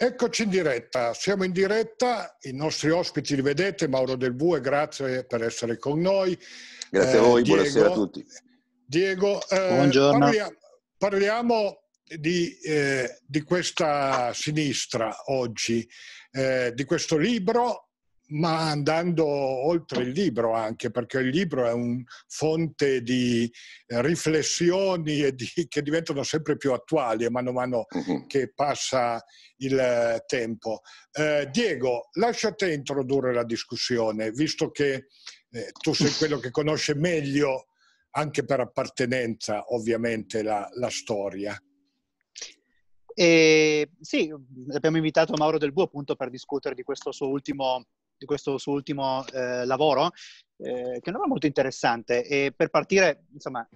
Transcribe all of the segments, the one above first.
Eccoci in diretta, siamo in diretta, i nostri ospiti li vedete, Mauro Del Bue, grazie per essere con noi. Grazie eh, a voi, Diego, buonasera a tutti. Diego, eh, parliamo, parliamo di, eh, di, questa sinistra oggi, eh, di questo libro ma andando oltre il libro anche, perché il libro è un fonte di eh, riflessioni e di, che diventano sempre più attuali man mano uh-huh. che passa il eh, tempo. Eh, Diego, lascia te introdurre la discussione, visto che eh, tu sei quello che conosce meglio, anche per appartenenza ovviamente, la, la storia. E, sì, abbiamo invitato Mauro Del Buo appunto per discutere di questo suo ultimo di questo suo ultimo eh, lavoro, eh, che non è molto interessante. E per partire, insomma,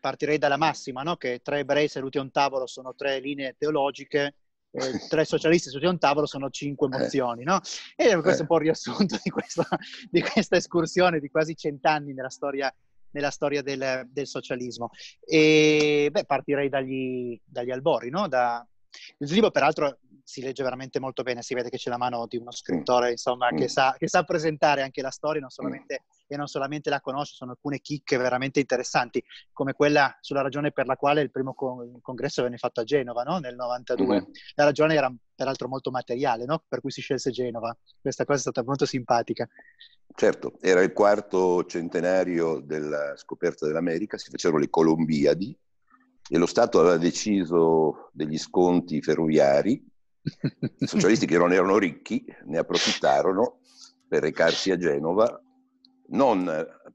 partirei dalla massima, no? che tre ebrei seduti a un tavolo sono tre linee teologiche, eh, tre socialisti seduti a un tavolo sono cinque eh. emozioni, no? E questo è un po' il riassunto di questa, di questa escursione di quasi cent'anni nella storia nella storia del, del, socialismo. E beh, partirei dagli, dagli albori, no? Da, il libro, peraltro, si legge veramente molto bene, si vede che c'è la mano di uno scrittore, insomma, mm. che, sa, che, sa, presentare anche la storia non solamente, mm. e non solamente la conosce, sono alcune chicche veramente interessanti, come quella sulla ragione per la quale il primo con- congresso venne fatto a Genova, no? nel 92. Mm. La ragione era peraltro molto materiale, no? per cui si scelse Genova. Questa cosa è stata molto simpatica. Certo, era il quarto centenario della scoperta dell'America, si facevano le Colombiadi, e lo Stato aveva deciso degli sconti ferroviari. I socialisti che non erano ricchi ne approfittarono per recarsi a Genova, non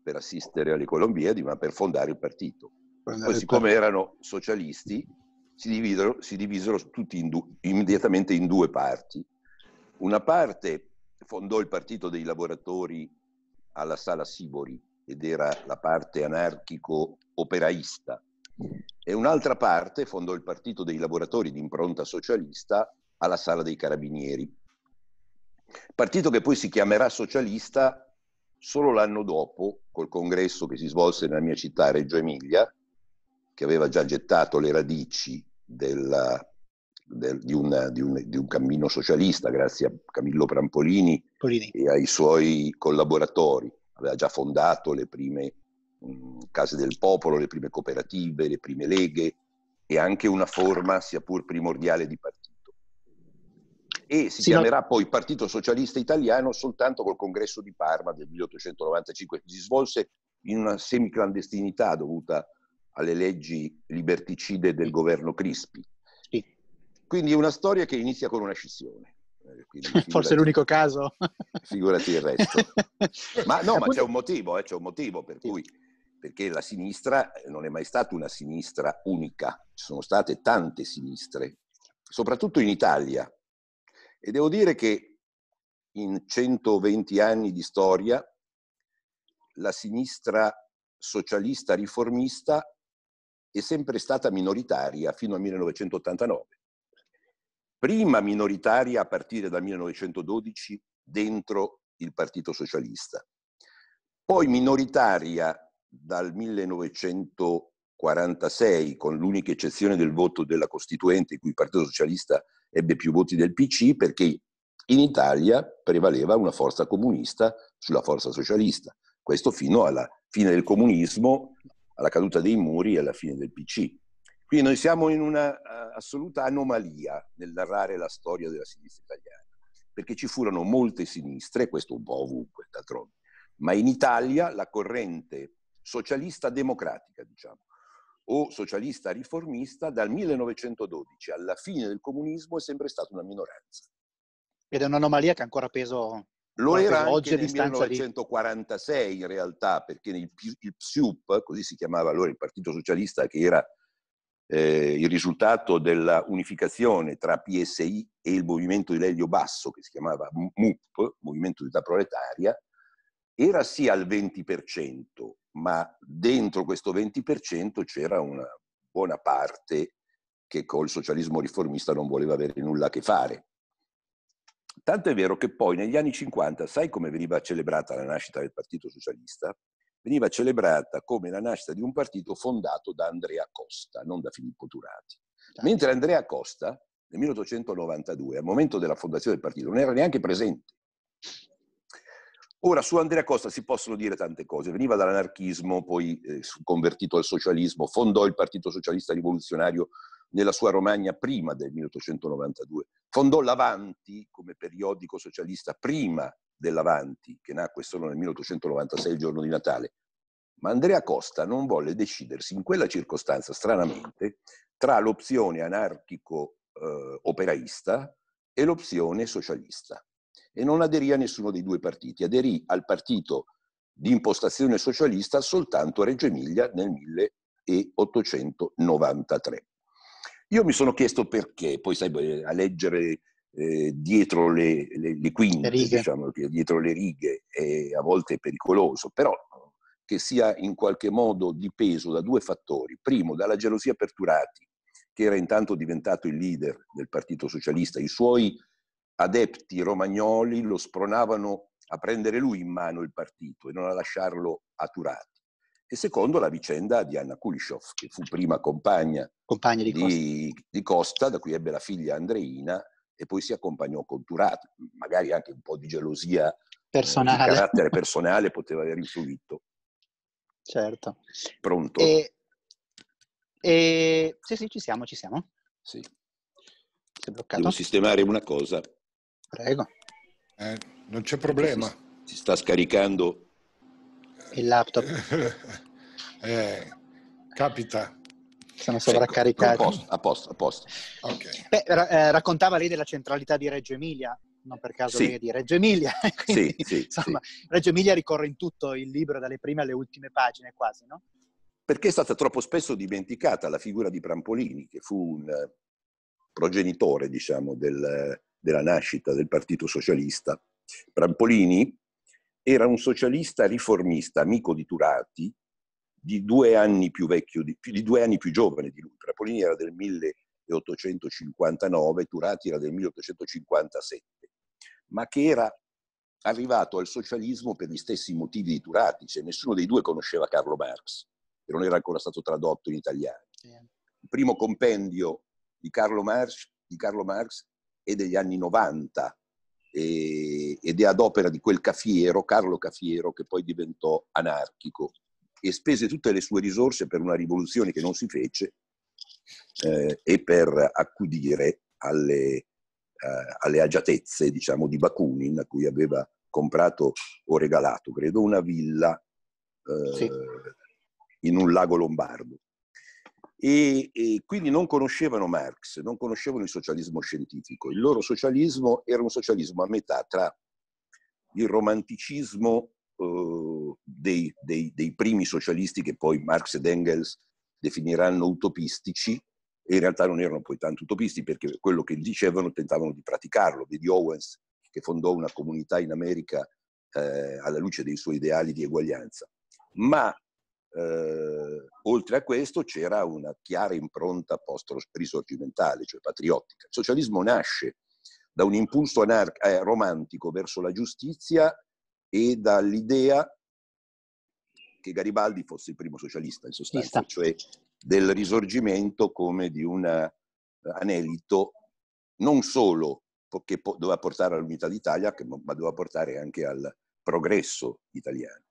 per assistere alle Colombiadi, ma per fondare il partito. Poi, siccome erano socialisti, si dividero, si divisero tutti in du- immediatamente in due parti. Una parte fondò il partito dei lavoratori alla Sala Sibori ed era la parte anarchico-operaista e un'altra parte fondò il Partito dei Lavoratori di impronta socialista alla Sala dei Carabinieri. Partito che poi si chiamerà socialista solo l'anno dopo, col congresso che si svolse nella mia città, Reggio Emilia, che aveva già gettato le radici della, del, di, un, di, un, di, un, cammino socialista, grazie a Camillo Prampolini Polini. e ai suoi collaboratori. Aveva già fondato le prime case del popolo, le prime cooperative, le prime leghe e anche una forma, sia pur primordiale, di partito. E si sì, chiamerà no. poi Partito Socialista Italiano soltanto col congresso di Parma del 1895, che si svolse in una semiclandestinità dovuta alle leggi liberticide del governo Crispi. Sì. Quindi è una storia che inizia con una scissione. Eh, Forse è l'unico caso. Figurati il resto. Ma no, ma c'è un motivo, eh, c'è un motivo per cui perché la sinistra eh, non è mai stata una sinistra unica, ci sono state tante sinistre, soprattutto in Italia. E devo dire che in 120 anni di storia la sinistra socialista riformista è sempre stata minoritaria fino al 1989. Prima minoritaria a partire dal 1912 dentro il Partito Socialista, poi minoritaria dal 1946, con l'unica eccezione del voto della Costituente, in cui il Partito Socialista ebbe più voti del PC, perché in Italia prevaleva una forza comunista sulla forza socialista. Questo fino alla fine del comunismo, alla caduta dei muri e alla fine del PC. Quindi noi siamo in una uh, assoluta anomalia nel narrare la storia della sinistra italiana, perché ci furono molte sinistre, questo un po' ovunque d'altronde, ma in Italia la corrente socialista democratica, diciamo, o socialista riformista, dal 1912 alla fine del comunismo è sempre stata una minoranza. Ed è un'anomalia che ha ancora peso lo era anche nel 1946 di... in realtà, perché il, il PSUP, così si chiamava allora il Partito Socialista, che era eh, il risultato della unificazione tra PSI e il movimento di Lelio Basso, che si chiamava MUP, Movimento di Unità Proletaria, era sì al 20%, ma dentro questo 20% c'era una buona parte che col socialismo riformista non voleva avere nulla a che fare. Tanto è vero che poi negli anni 50, sai come veniva celebrata la nascita del Partito Socialista? Veniva celebrata come la nascita di un partito fondato da Andrea Costa, non da Filippo Turati. Mentre Andrea Costa nel 1892, al momento della fondazione del partito, non era neanche presente. Ora, su Andrea Costa si possono dire tante cose. Veniva dall'anarchismo, poi eh, convertito al socialismo, fondò il Partito Socialista Rivoluzionario nella sua Romagna prima del 1892, fondò l'Avanti come periodico socialista prima dell'Avanti, che nacque solo nel 1896, il giorno di Natale. Ma Andrea Costa non volle decidersi in quella circostanza, stranamente, tra l'opzione anarchico-operaista eh, e l'opzione socialista e non aderì a nessuno dei due partiti, aderì al partito di impostazione socialista soltanto a Reggio Emilia nel 1893. Io mi sono chiesto perché, poi sai, a leggere eh, dietro le, le, le quinte, le diciamo, dietro le righe, è a volte è pericoloso, però che sia in qualche modo dipeso da due fattori. Primo, dalla gelosia per Turati, che era intanto diventato il leader del Partito Socialista, i suoi adepti romagnoli lo spronavano a prendere lui in mano il partito e non a lasciarlo a Turati. E secondo la vicenda di Anna Kulishov, che fu prima compagna, compagna di, Costa. di, Costa. da cui ebbe la figlia Andreina e poi si accompagnò con Turati. Magari anche un po' di gelosia personale. Eh, di carattere personale poteva aver influito. Certo. Pronto? E, e... Sì, sì, ci siamo, ci siamo. Sì. Si è bloccato. Devo sistemare una cosa. Prego. Eh, non c'è problema. Si, sta scaricando il laptop. eh, capita. Sono sovraccaricati. Ecco, a posto, a posto. Okay. Beh, eh, raccontava lei della centralità di Reggio Emilia, non per caso sì. lei di Reggio Emilia. Quindi, sì, sì, insomma, sì. Reggio Emilia ricorre in tutto il libro, dalle prime alle ultime pagine quasi, no? Perché è stata troppo spesso dimenticata la figura di Prampolini, che fu un progenitore, diciamo, del, della nascita del Partito Socialista. Prampolini era un socialista riformista, amico di Turati, di due anni più vecchio, di, di due anni più giovane di lui. Prampolini era del 1859, Turati era del 1857, ma che era arrivato al socialismo per gli stessi motivi di Turati, cioè nessuno dei due conosceva Carlo Marx, che non era ancora stato tradotto in italiano. Il primo compendio di Carlo Marx, di Carlo Marx e degli anni 90 e, ed è ad opera di quel Cafiero, Carlo Cafiero, che poi diventò anarchico e spese tutte le sue risorse per una rivoluzione che non si fece eh, e per accudire alle, eh, alle agiatezze diciamo, di Bakunin, a cui aveva comprato o regalato, credo, una villa eh, sì. in un lago lombardo. E, e, quindi non conoscevano Marx, non conoscevano il socialismo scientifico. Il loro socialismo era un socialismo a metà tra il romanticismo eh, dei, dei, dei, primi socialisti che poi Marx ed Engels definiranno utopistici, e in realtà non erano poi tanto utopisti perché quello che dicevano tentavano di praticarlo. Vedi Owens che fondò una comunità in America eh, alla luce dei suoi ideali di eguaglianza. Ma eh, oltre a questo c'era una chiara impronta post-risorgimentale, cioè patriottica. Il socialismo nasce da un impulso anar- eh, romantico verso la giustizia e dall'idea che Garibaldi fosse il primo socialista, in sostanza, cioè del risorgimento come di un eh, anelito non solo che doveva portare all'unità d'Italia, ma doveva portare anche al progresso italiano.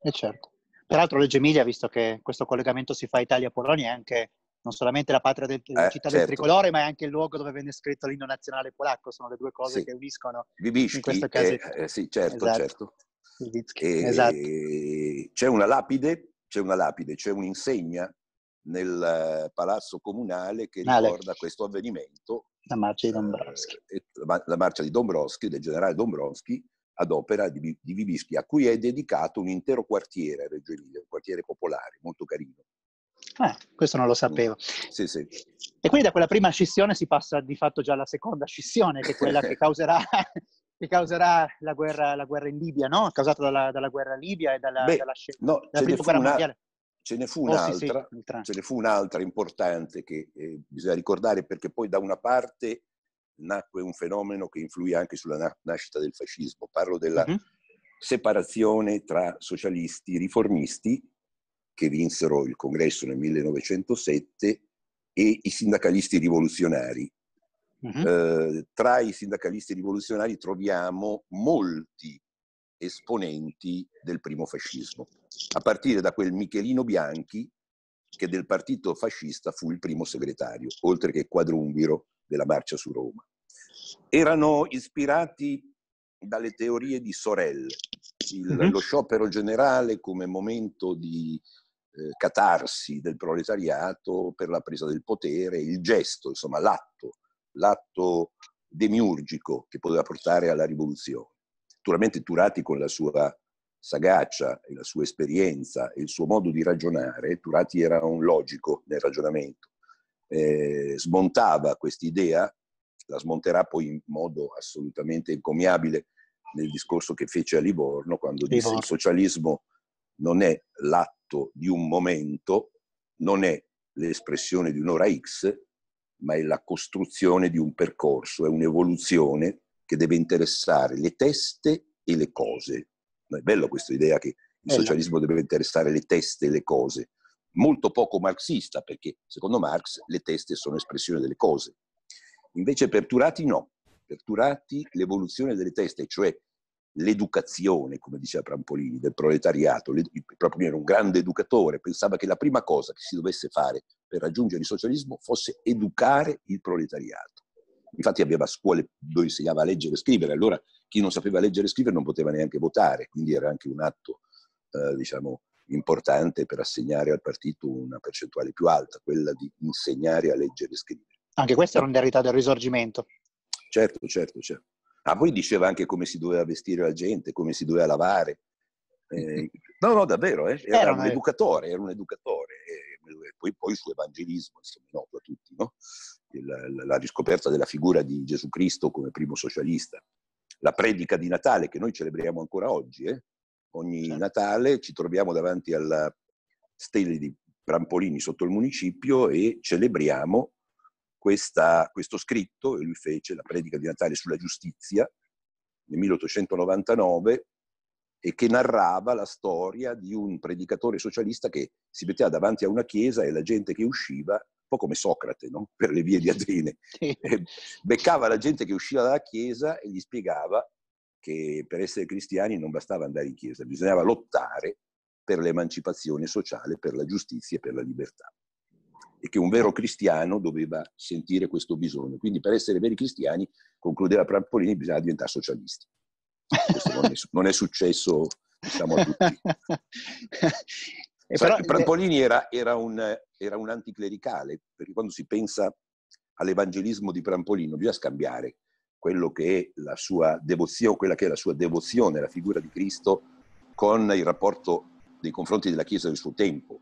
E eh certo. Peraltro Reggio Emilia, visto che questo collegamento si fa Italia-Polonia, è anche non solamente la patria del, eh, città certo. del tricolore, ma è anche il luogo dove venne scritto l'inno nazionale polacco. Sono le due cose sì. che uniscono Vibischi, in questo caso. Eh, eh, sì, certo, esatto. certo. E, esatto. C'è una lapide, c'è una lapide, c'è un'insegna nel palazzo comunale che ricorda questo avvenimento. La marcia di Dombrowski. Eh, la marcia di Dombrowski, del generale Dombrowski, ad opera di, di Vibischi, a cui è dedicato un intero quartiere a Reggio Emilia, un quartiere popolare, molto carino. Ah, questo non lo sapevo. Sì, sì. E quindi da quella prima scissione si passa di fatto già alla seconda scissione, che è quella che causerà, che causerà la, guerra, la, guerra, in Libia, no? Causata dalla, dalla guerra Libia e dalla, Beh, dalla, no, dalla prima guerra una, mondiale. Ce ne fu un'altra, oh, sì, ce ne fu un'altra importante che eh, bisogna ricordare perché poi da una parte nacque un fenomeno che influì anche sulla na- nascita del fascismo. Parlo della uh-huh. separazione tra socialisti riformisti che vinsero il congresso nel 1907 e i sindacalisti rivoluzionari uh-huh. eh, tra i sindacalisti rivoluzionari troviamo molti esponenti del primo fascismo, a partire da quel Michelino Bianchi che del partito fascista fu il primo segretario, oltre che quadrumviro della marcia su Roma. Erano ispirati dalle teorie di Sorel, il, mm-hmm. lo sciopero generale come momento di eh, catarsi del proletariato per la presa del potere, il gesto, insomma l'atto, l'atto demiurgico che poteva portare alla rivoluzione. Naturalmente Turati con la sua sagacia e la sua esperienza e il suo modo di ragionare, Turati era un logico nel ragionamento, eh, smontava quest'idea, la smonterà poi in modo assolutamente encomiabile nel discorso che fece a Livorno, quando disse che il socialismo non è l'atto di un momento, non è l'espressione di un'ora X, ma è la costruzione di un percorso, è un'evoluzione che deve interessare le teste e le cose. È bello questa idea che il socialismo deve interessare le teste e le cose. Molto poco marxista, perché secondo Marx le teste sono espressione delle cose. Invece per Turati no. Per Turati l'evoluzione delle teste, cioè l'educazione, come diceva Prampolini, del proletariato. Prampolini era un grande educatore, pensava che la prima cosa che si dovesse fare per raggiungere il socialismo fosse educare il proletariato. Infatti aveva scuole dove insegnava a leggere e scrivere, allora chi non sapeva leggere e scrivere non poteva neanche votare, quindi era anche un atto, eh, diciamo, importante per assegnare al partito una percentuale più alta, quella di insegnare a leggere e scrivere. Anche questa era un'eredità del risorgimento. Certo, certo, certo. Ah, poi diceva anche come si doveva vestire la gente, come si doveva lavare. Eh, no, no, davvero, eh? era, era, un educatore, era un educatore. E poi, poi il suo evangelismo, insomma, noto a tutti, no? la, la riscoperta della figura di Gesù Cristo come primo socialista. La predica di Natale che noi celebriamo ancora oggi. Eh? Ogni certo. Natale ci troviamo davanti alla stele di Prampolini sotto il municipio e celebriamo questa, questo scritto, e lui fece la predica di Natale sulla giustizia nel 1899, e che narrava la storia di un predicatore socialista che si metteva davanti a una chiesa e la gente che usciva, un po' come Socrate, no? per le vie di Atene, beccava la gente che usciva dalla chiesa e gli spiegava che per essere cristiani non bastava andare in chiesa, bisognava lottare per l'emancipazione sociale, per la giustizia e per la libertà e che un vero cristiano doveva sentire questo bisogno. Quindi per essere veri cristiani, concludeva Prampolini, bisogna diventare socialisti. Questo non è, non è successo diciamo, a tutti. Però, Prampolini era, era, un, era un anticlericale, perché quando si pensa all'evangelismo di Prampolino bisogna scambiare quello che è la sua devozione, quella che è la sua devozione alla figura di Cristo con il rapporto nei confronti della Chiesa del suo tempo.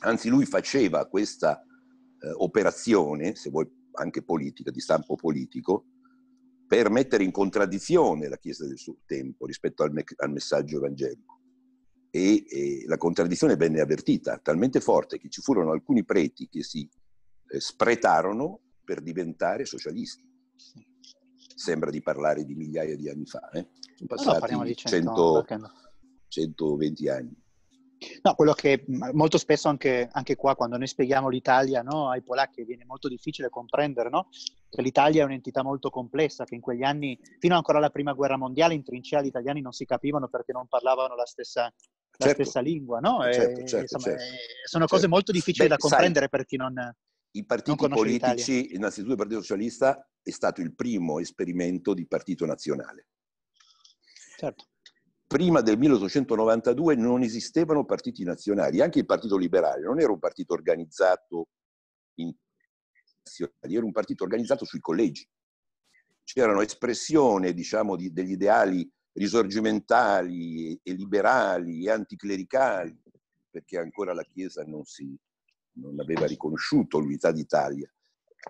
Anzi, lui faceva questa eh, operazione, se vuoi anche politica, di stampo politico, per mettere in contraddizione la Chiesa del suo tempo rispetto al, me- al messaggio evangelico. E, e, la contraddizione venne avvertita, talmente forte che ci furono alcuni preti che si eh, spretarono per diventare socialisti. Sembra di parlare di migliaia di anni fa, eh? sono passati no, no, 100, 100, 120 anni. No, quello che molto spesso anche, anche qua quando noi spieghiamo l'Italia no, ai polacchi viene molto difficile comprendere no? che l'Italia è un'entità molto complessa, che in quegli anni, fino ancora alla prima guerra mondiale, in trincea gli italiani non si capivano perché non parlavano la stessa, la certo. stessa lingua. No? Certo, e, certo, insomma, certo. sono cose certo. molto difficili Beh, da comprendere sai, per chi non... I partiti politici, l'Italia. innanzitutto il Partito Socialista è stato il primo esperimento di partito nazionale. Certo prima del 1892 non esistevano partiti nazionali, anche il Partito Liberale non era un partito organizzato in nazionali, era un partito organizzato sui collegi. C'erano espressioni, diciamo, di, degli ideali risorgimentali e liberali e anticlericali, perché ancora la Chiesa non, si, non aveva riconosciuto l'unità d'Italia,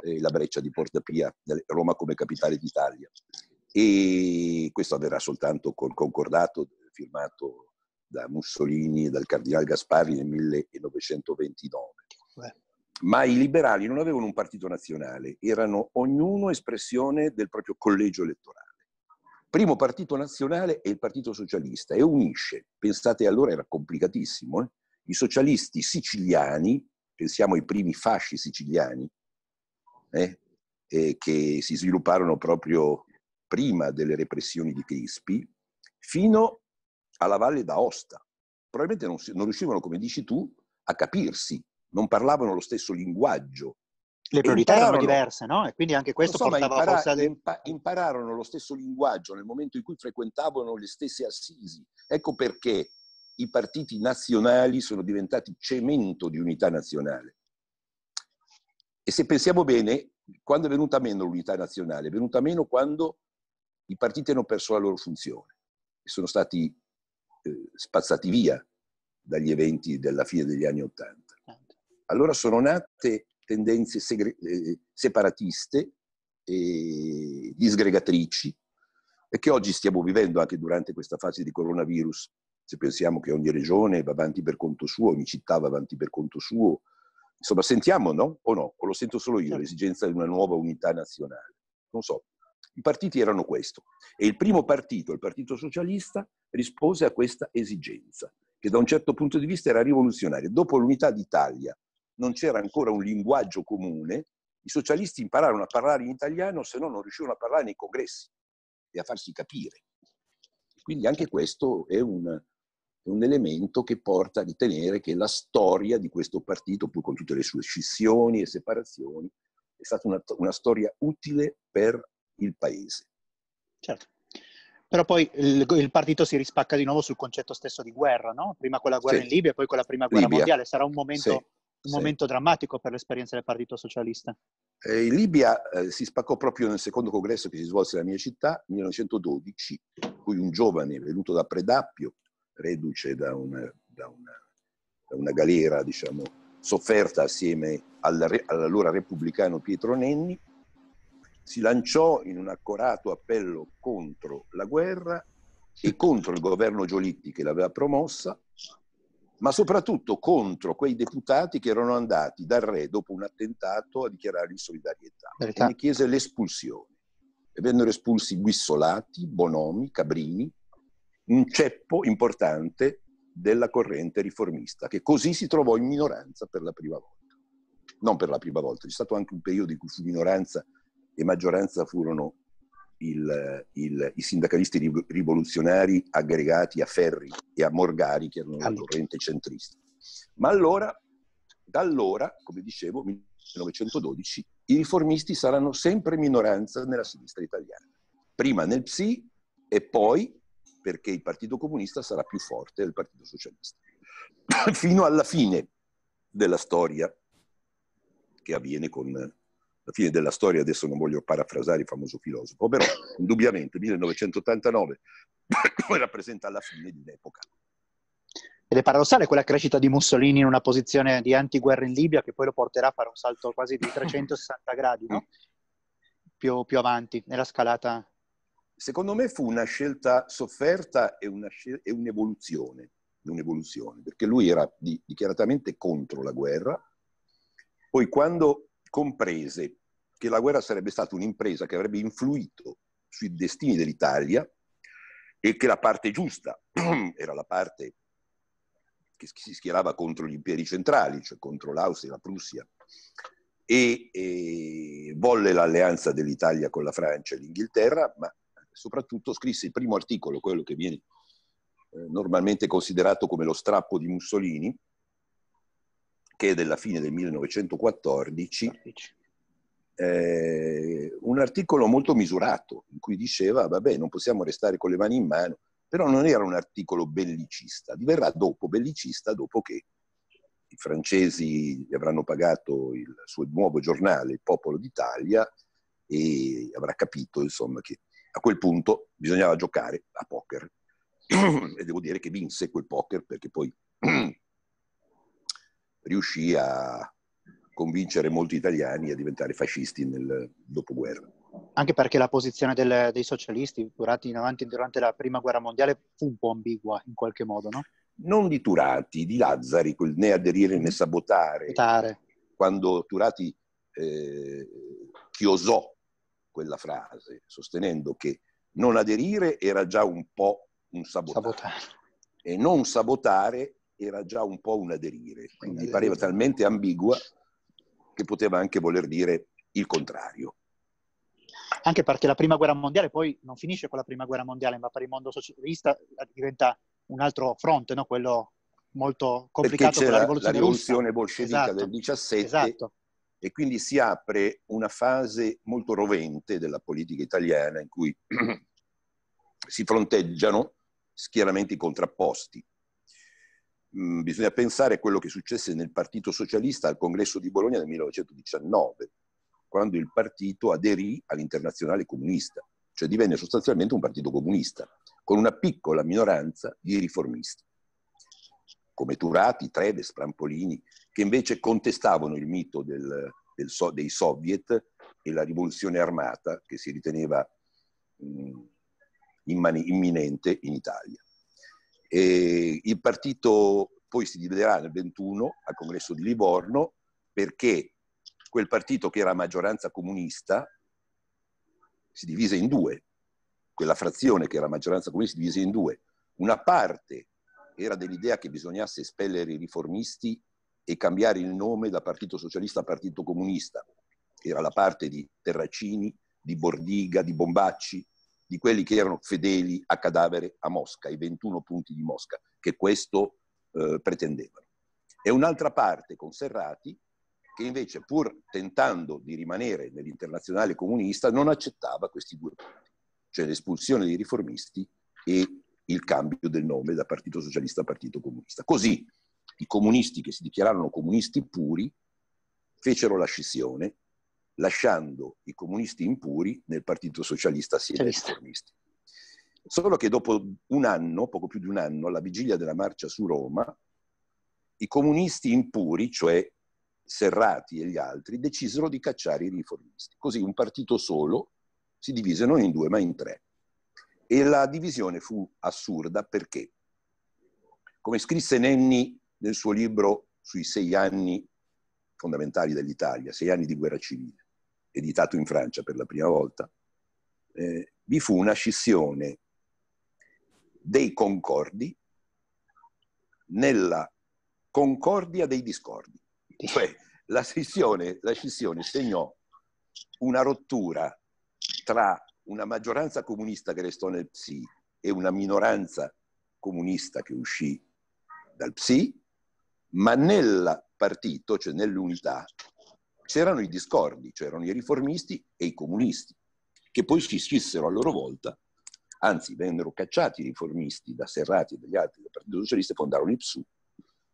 eh, la breccia di Porta Pia, Roma come capitale d'Italia e questo avverrà soltanto col concordato firmato da Mussolini e dal cardinale Gasparri nel 1929. Ma i liberali non avevano un partito nazionale, erano ognuno espressione del proprio collegio elettorale. Primo partito nazionale è il Partito Socialista e unisce, pensate allora era complicatissimo, eh? i socialisti siciliani, pensiamo ai primi fasci siciliani, eh? eh, che si svilupparono proprio prima delle repressioni di Crispi, fino alla Valle d'Aosta. Probabilmente non, non riuscivano, come dici tu, a capirsi, non parlavano lo stesso linguaggio. Le priorità erano diverse, no? E quindi anche questo so, portava impara- forse a... impa- impararono lo stesso linguaggio nel momento in cui frequentavano le stesse assisi. Ecco perché i partiti nazionali sono diventati cemento di unità nazionale. E se pensiamo bene, quando è venuta meno l'unità nazionale? È venuta meno quando i partiti hanno perso la loro funzione e sono stati eh, spazzati via dagli eventi della fine degli anni Ottanta. Allora sono nate tendenze segre- eh, separatiste e disgregatrici e che oggi stiamo vivendo anche durante questa fase di coronavirus. Se pensiamo che ogni regione va avanti per conto suo, ogni città va avanti per conto suo, insomma sentiamo no? O no? O lo sento solo io, l'esigenza di una nuova unità nazionale? Non so. I partiti erano questo e il primo partito, il Partito Socialista, rispose a questa esigenza, che da un certo punto di vista era rivoluzionaria. Dopo l'unità d'Italia non c'era ancora un linguaggio comune, i socialisti impararono a parlare in italiano, se no non riuscivano a parlare nei congressi e a farsi capire. Quindi anche questo è un, è un elemento che porta a ritenere che la storia di questo partito, pur con tutte le sue scissioni e separazioni, è stata una, una storia utile per il paese. Certo. Però poi il, il, partito si rispacca di nuovo sul concetto stesso di guerra, no? Prima con la guerra sì. in Libia e poi con la prima guerra Libia. mondiale. Sarà un momento, sì. un momento sì. drammatico per l'esperienza del Partito Socialista. Eh, in Libia eh, si spaccò proprio nel secondo congresso che si svolse nella mia città, 1912, in cui un giovane venuto da Predappio, reduce da una, da una, da una galera, diciamo, sofferta assieme all'allora repubblicano Pietro Nenni, si lanciò in un accorato appello contro la guerra e contro il governo Giolitti che l'aveva promossa, ma soprattutto contro quei deputati che erano andati dal re dopo un attentato a dichiarare di solidarietà Verità. e ne chiese l'espulsione. E vennero espulsi Guissolati, Bonomi, Cabrini, un ceppo importante della corrente riformista, che così si trovò in minoranza per la prima volta. Non per la prima volta, c'è stato anche un periodo in cui fu minoranza e maggioranza furono il, il, i sindacalisti rivoluzionari aggregati a Ferri e a Morgari, che erano la corrente centrista. Ma allora, da allora, come dicevo, 1912, i riformisti saranno sempre minoranza nella sinistra italiana. Prima nel PSI e poi perché il Partito Comunista sarà più forte del Partito Socialista. Fino alla fine della storia che avviene con la fine della storia, adesso non voglio parafrasare il famoso filosofo, però indubbiamente 1989 rappresenta la fine di un'epoca. Ed è paradossale quella crescita di Mussolini in una posizione di antiguerra in Libia che poi lo porterà a fare un salto quasi di 360 gradi, no? più, più, avanti nella scalata. Secondo me fu una scelta sofferta e, una scel- e un'evoluzione, un'evoluzione, perché lui era di- dichiaratamente contro la guerra, poi quando comprese che la guerra sarebbe stata un'impresa che avrebbe influito sui destini dell'Italia e che la parte giusta era la parte che si schierava contro gli imperi centrali, cioè contro l'Austria e la Prussia, e, e volle l'alleanza dell'Italia con la Francia e l'Inghilterra, ma soprattutto scrisse il primo articolo, quello che viene eh, normalmente considerato come lo strappo di Mussolini, che è della fine del 1914, eh, un articolo molto misurato in cui diceva, vabbè, non possiamo restare con le mani in mano, però non era un articolo bellicista, diverrà dopo bellicista dopo che i francesi gli avranno pagato il suo nuovo giornale, Il Popolo d'Italia, e avrà capito, insomma, che a quel punto bisognava giocare a poker. e devo dire che vinse quel poker perché poi riuscì a convincere molti italiani a diventare fascisti nel dopoguerra. Anche perché la posizione del, dei socialisti durati in avanti durante la prima guerra mondiale fu un po' ambigua in qualche modo, no? Non di Turati, di Lazzari, quel né aderire né sabotare. Sabotare. Quando Turati eh, chiosò quella frase, sostenendo che non aderire era già un po' un sabotaggio. sabotare. E non sabotare era già un po' un aderire, quindi mi pareva talmente ambigua che poteva anche voler dire il contrario. anche perché la prima guerra mondiale poi non finisce con la prima guerra mondiale, ma per il mondo socialista diventa un altro fronte, no? quello molto complicato con la rivoluzione, la rivoluzione bolscevica esatto. del 17 esatto. E quindi si apre una fase molto rovente della politica italiana in cui si fronteggiano schieramenti contrapposti. Mm, bisogna pensare a quello che successe nel Partito Socialista al congresso di Bologna nel 1919, quando il partito aderì all'internazionale comunista, cioè divenne sostanzialmente un partito comunista, con una piccola minoranza di riformisti, come Turati, Treves, Prampolini, che invece contestavano il mito del, del dei soviet e la rivoluzione armata che si riteneva mh, mm, imminente in Italia. E il partito poi si dividerà nel 21 al congresso di Livorno perché quel partito che era maggioranza comunista si divise in due, quella frazione che era maggioranza comunista si divise in due. Una parte era dell'idea che bisognasse espellere i riformisti e cambiare il nome da Partito Socialista a Partito Comunista. Era la parte di Terracini, di Bordiga, di Bombacci, di quelli che erano fedeli a cadavere a Mosca, i 21 punti di Mosca, che questo eh, pretendevano. E un'altra parte con Serrati, che invece pur tentando di rimanere nell'internazionale comunista non accettava questi due punti, cioè l'espulsione dei riformisti e il cambio del nome da Partito Socialista a Partito Comunista. Così i comunisti che si dichiararono comunisti puri fecero la scissione lasciando i comunisti impuri nel Partito Socialista assieme ai riformisti. Solo che dopo un anno, poco più di un anno, alla vigilia della marcia su Roma, i comunisti impuri, cioè Serrati e gli altri, decisero di cacciare i riformisti. Così un partito solo si divise non in due ma in tre. E la divisione fu assurda perché, come scrisse Nenni nel suo libro sui sei anni fondamentali dell'Italia, sei anni di guerra civile, editato in Francia per la prima volta, eh, vi fu una scissione dei concordi nella concordia dei discordi. Cioè, la scissione, la scissione segnò una rottura tra una maggioranza comunista che restò nel PSI e una minoranza comunista che uscì dal PSI, ma nel partito, cioè nell'unità, c'erano i discordi, c'erano i riformisti e i comunisti, che poi si scissero a loro volta, anzi vennero cacciati i riformisti da Serrati e dagli altri del Partito Socialista e fondarono il PSU,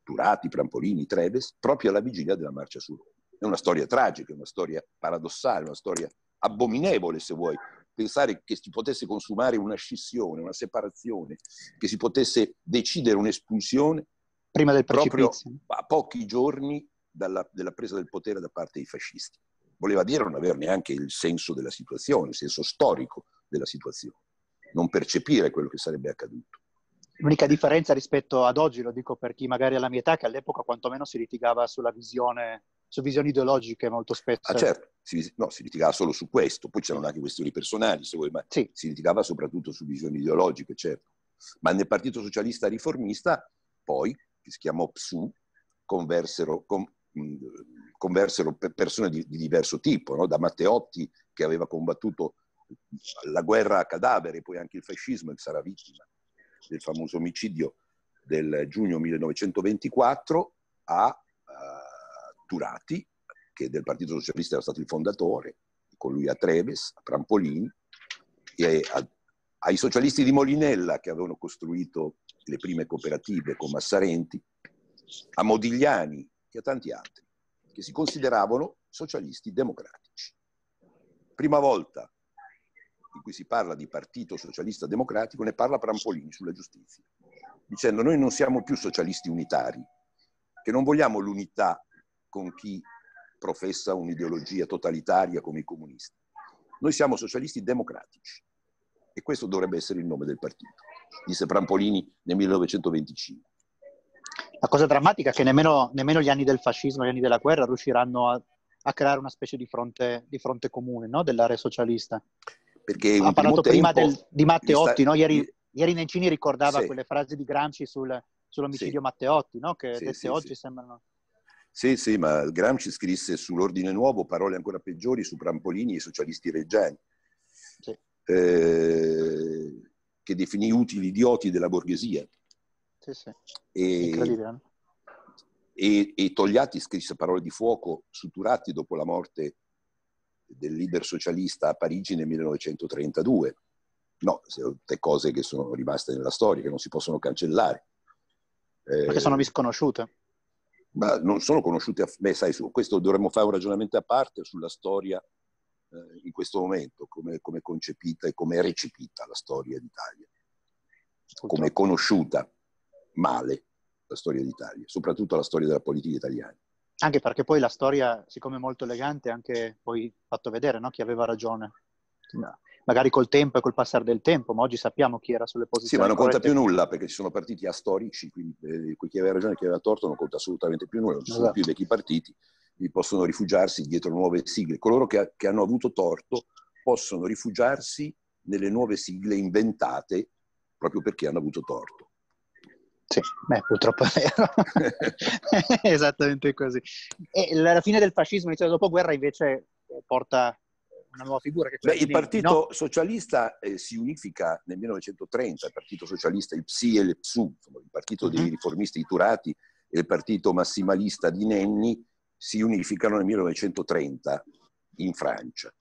Turati, Prampolini, Treves, proprio alla vigilia della marcia su Roma. È una storia tragica, una storia paradossale, una storia abominevole, se vuoi. Pensare che si potesse consumare una scissione, una separazione, che si potesse decidere un'espulsione prima del proprio a pochi giorni dalla, della presa del potere da parte dei fascisti. Voleva dire non avere neanche il senso della situazione, il senso storico della situazione, non percepire quello che sarebbe accaduto. L'unica differenza rispetto ad oggi, lo dico per chi magari ha la mia età, che all'epoca quantomeno si litigava sulla visione, su visioni ideologiche molto spesso. Ah certo, si, no, si litigava solo su questo, poi c'erano anche questioni personali, se vuoi, ma sì. si litigava soprattutto su visioni ideologiche, certo. Ma nel Partito Socialista Riformista, poi, che si chiamò PSU, conversero, con, conversero persone di, di diverso tipo, no? da Matteotti che aveva combattuto la guerra a cadavere, poi anche il fascismo e sarà vittima del famoso omicidio del giugno 1924, a uh, Turati, che del Partito Socialista era stato il fondatore, con lui a Treves, a Prampolini, e a, ai socialisti di Molinella che avevano costruito le prime cooperative con Massarenti, a Modigliani e a tanti altri, che si consideravano socialisti democratici. Prima volta in cui si parla di partito socialista democratico, ne parla Prampolini sulla giustizia, dicendo noi non siamo più socialisti unitari, che non vogliamo l'unità con chi professa un'ideologia totalitaria come i comunisti. Noi siamo socialisti democratici e questo dovrebbe essere il nome del partito, disse Prampolini nel 1925. La cosa drammatica è che nemmeno, nemmeno, gli anni del fascismo, gli anni della guerra riusciranno a, a creare una specie di fronte, di fronte comune no? dell'area socialista. Perché ha parlato prima del, di Matteotti, sta... no? ieri, ieri Nencini ricordava sì. quelle frasi di Gramsci sul, sull'omicidio sì. Matteotti, no? che sì, dette oggi sembrano... Sì, sì, ma Gramsci scrisse sull'ordine nuovo parole ancora peggiori su Prampolini e i socialisti reggiani. sì. eh, che definì utili idioti della borghesia. Sì, sì. E, Incredibile. E, e Togliatti scrisse parole di fuoco suturati dopo la morte del leader socialista a Parigi nel 1932. No, tutte cose che sono rimaste nella storia, che non si possono cancellare. Perché eh, sono misconosciute. Ma non sono conosciute, beh sai, su questo dovremmo fare un ragionamento a parte sulla storia eh, in questo momento, come, come è concepita e come è recepita la storia d'Italia, come è conosciuta male la storia d'Italia, soprattutto la storia della politica italiana. Anche perché poi la storia, siccome è molto elegante, ha anche poi fatto vedere no? chi aveva ragione. Magari col tempo e col passare del tempo, ma oggi sappiamo chi era sulle posizioni. Sì, ma non corrette. conta più nulla perché ci sono partiti astorici, quindi eh, chi aveva ragione e chi aveva torto non conta assolutamente più nulla, non ci sono esatto. più vecchi partiti, possono rifugiarsi dietro nuove sigle. Coloro che, che hanno avuto torto possono rifugiarsi nelle nuove sigle inventate proprio perché hanno avuto torto. Sì, beh, purtroppo è vero. Esattamente così. E la fine del fascismo, inizio del dopoguerra, invece porta una nuova figura. Che Beh, il Partito no? Socialista eh, si unifica nel 1930, il Partito Socialista, il PSI e il PSU, insomma, il Partito dei mhm. riformisti di Turati e il Partito massimalista di Nenni, si unificano nel 1930 in Francia.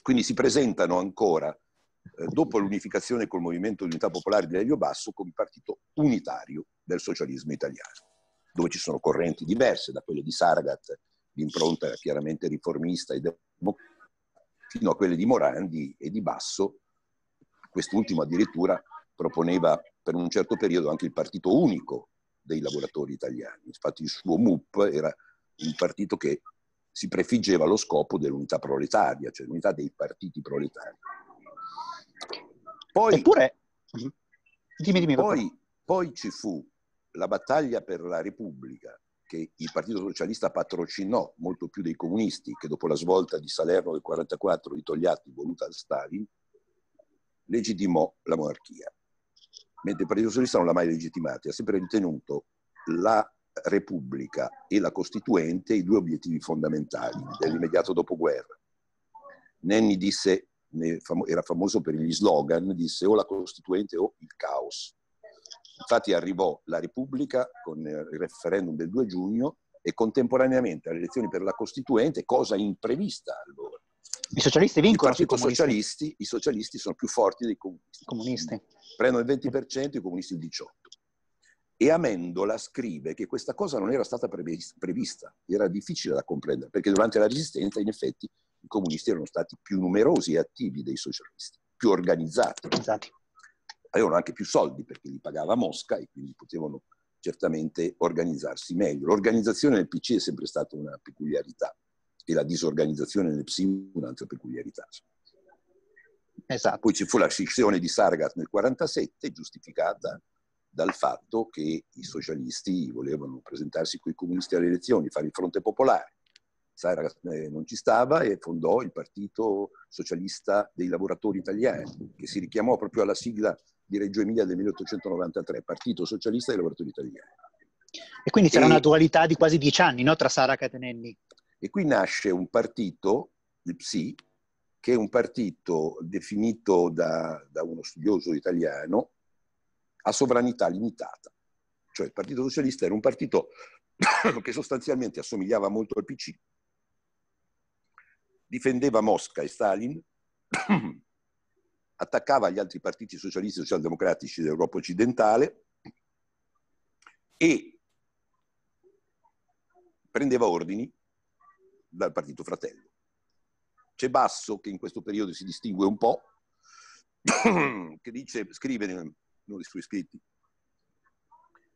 Quindi si presentano ancora, eh, dopo l'unificazione col Movimento di Unità Popolare di Lelio Basso, come partito unitario del socialismo italiano, dove ci sono correnti diverse, da quelle di Saragat, di impronta chiaramente riformista e democratica, fino a quelle di Morandi e di Basso. Quest'ultimo addirittura proponeva per un certo periodo anche il partito unico dei lavoratori italiani. Infatti il suo MUP era un partito che si prefiggeva lo scopo dell'unità proletaria, cioè l'unità dei partiti proletari. Poi, Eppure, dimmi, dimmi, poi, poi ci fu la battaglia per la Repubblica che il Partito Socialista patrocinò molto più dei comunisti che dopo la svolta di Salerno del 1944 di Togliatti voluta da Stalin legittimò la monarchia. Mentre il Partito Socialista non l'ha mai legittimata, ha sempre ritenuto la Repubblica e la Costituente i due obiettivi fondamentali dell'immediato dopoguerra. Nenni disse, era famoso per gli slogan, disse o la Costituente o il caos. Infatti arrivò la Repubblica con il referendum del 2 giugno e contemporaneamente alle elezioni per la Costituente, cosa imprevista allora. I socialisti vincono I socialisti, I socialisti sono più forti dei comunisti. comunisti. Prendono il 20%, i comunisti il 18%. E Amendola scrive che questa cosa non era stata prevista, era difficile da comprendere, perché durante la resistenza in effetti i comunisti erano stati più numerosi e attivi dei socialisti, più organizzati. Esatto. Avevano anche più soldi perché li pagava Mosca e quindi potevano certamente organizzarsi meglio. L'organizzazione del PC è sempre stata una peculiarità e la disorganizzazione nel PSI un'altra peculiarità. Esatto. Poi ci fu la scissione di Sargat nel 1947, giustificata dal fatto che i socialisti volevano presentarsi con i comunisti alle elezioni, fare il fronte popolare. Sara eh, non ci stava e fondò il Partito Socialista dei Lavoratori Italiani, che si richiamò proprio alla sigla di Reggio Emilia del 1893, Partito Socialista dei Lavoratori Italiani. E quindi c'era e, una dualità di quasi dieci anni no? tra Sara e Nenni. E qui nasce un partito, il PSI, che è un partito definito da, da uno studioso italiano a sovranità limitata. Cioè il Partito Socialista era un partito che sostanzialmente assomigliava molto al PC, difendeva Mosca e Stalin, attaccava gli altri partiti socialisti e socialdemocratici dell'Europa occidentale e prendeva ordini dal partito fratello. C'è Basso, che in questo periodo si distingue un po', che dice, scrive uno dei suoi scritti,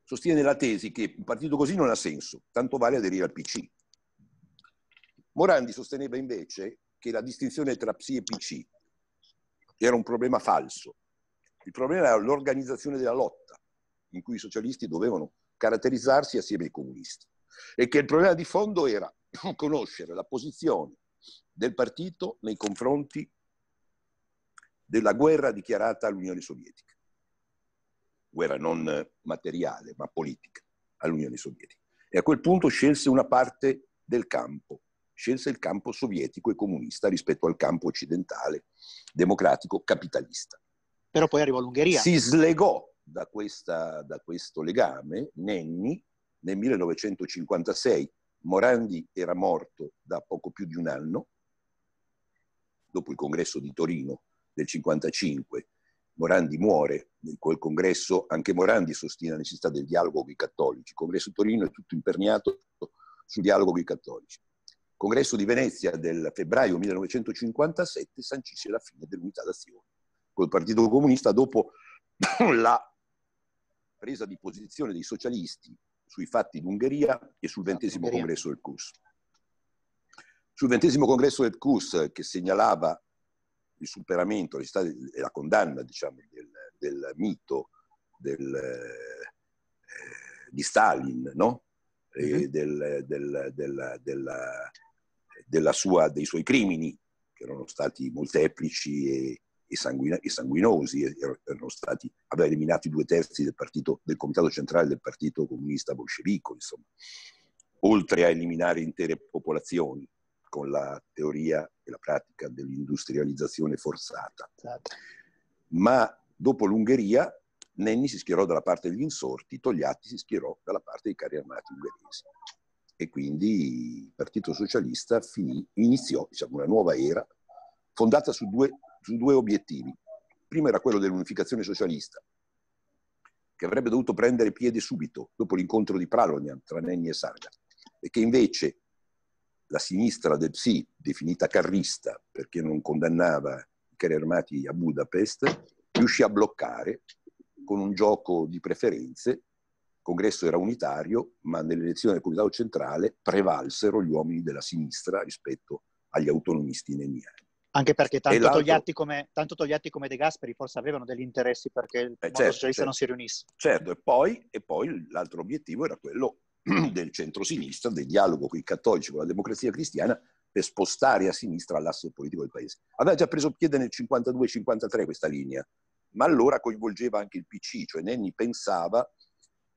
sostiene la tesi che un partito così non ha senso, tanto vale aderire al PC. Morandi sosteneva invece che la distinzione tra PSI e PC era un problema falso. Il problema era l'organizzazione della lotta, in cui i socialisti dovevano caratterizzarsi assieme ai comunisti. E che il problema di fondo era conoscere la posizione del partito nei confronti della guerra dichiarata all'Unione Sovietica guerra non materiale ma politica all'Unione Sovietica. E a quel punto scelse una parte del campo scelse il campo sovietico e comunista rispetto al campo occidentale, democratico, capitalista. Però poi arrivò l'Ungheria. Si slegò da, questa, da questo legame Nenni nel 1956. Morandi era morto da poco più di un anno, dopo il congresso di Torino del 1955. Morandi muore in quel congresso, anche Morandi sostiene la necessità del dialogo con i cattolici. Il congresso Torino è tutto imperniato sul dialogo con i cattolici. Il congresso di Venezia del febbraio 1957 sancisce la fine dell'unità d'azione col Partito Comunista dopo la presa di posizione dei socialisti sui fatti d'Ungheria e sul ventesimo congresso del CUS. Sul ventesimo congresso del CUS che segnalava il superamento e la condanna diciamo, del, del mito del, eh, di Stalin, no? mm-hmm. del, della sua, dei suoi crimini, che erano stati molteplici e, e, sanguina, e sanguinosi, erano stati, aveva eliminato i due terzi del, partito, del comitato centrale del partito comunista bolscevico, insomma, oltre a eliminare intere popolazioni con la teoria e la pratica dell'industrializzazione forzata. Esatto. Ma dopo l'Ungheria, Nenni si schierò dalla parte degli insorti, Togliatti si schierò dalla parte dei carri armati ungheresi. E quindi il Partito Socialista finì, iniziò diciamo, una nuova era fondata su due, su due obiettivi. Il primo era quello dell'unificazione socialista, che avrebbe dovuto prendere piede subito, dopo l'incontro di Pralognan tra Nenni e Sarga, e che invece la sinistra del PSI, definita carrista perché non condannava i carri armati a Budapest, riuscì a bloccare con un gioco di preferenze. Il congresso era unitario, ma nelle elezioni del Comitato Centrale prevalsero gli uomini della sinistra rispetto agli autonomisti neniani. Anche perché tanto Togliatti, come, tanto Togliatti, come, De Gasperi forse avevano degli interessi perché il eh, certo, socialista certo. non si riunisse. Certo, e poi, e poi l'altro obiettivo era quello del centro-sinistra, del dialogo con i cattolici, con la democrazia cristiana, per spostare a sinistra l'asse politico del paese. Aveva già preso piede nel 52-53 questa linea, ma allora coinvolgeva anche il PC, cioè Nenni pensava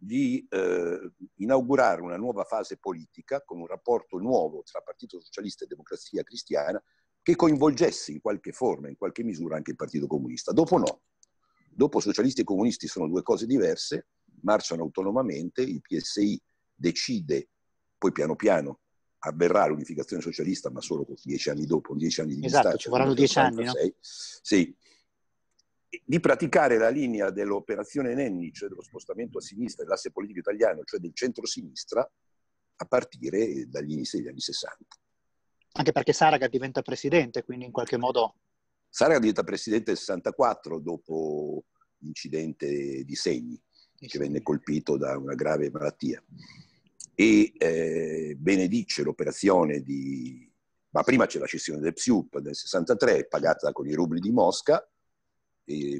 di eh, inaugurare una nuova fase politica con un rapporto nuovo tra Partito Socialista e Democrazia Cristiana che coinvolgesse in qualche forma, in qualche misura anche il Partito Comunista. Dopo no. Dopo socialisti e comunisti sono due cose diverse, marciano autonomamente, il PSI decide, poi piano piano avverrà l'unificazione socialista, ma solo dieci anni dopo, dieci anni di Esatto, ci vorranno dieci anni, no? Sì, di praticare la linea dell'operazione Nenni, cioè dello spostamento a sinistra dell'asse politico italiano, cioè del centro-sinistra, a partire dagli inizi degli anni 60. Anche perché Saraga diventa presidente, quindi in qualche modo... Saraga diventa presidente nel 64 dopo l'incidente di Segni, che venne colpito da una grave malattia. E eh, benedice l'operazione di... Ma prima c'è la cessione del PSIUP nel 63, pagata con i rubli di Mosca,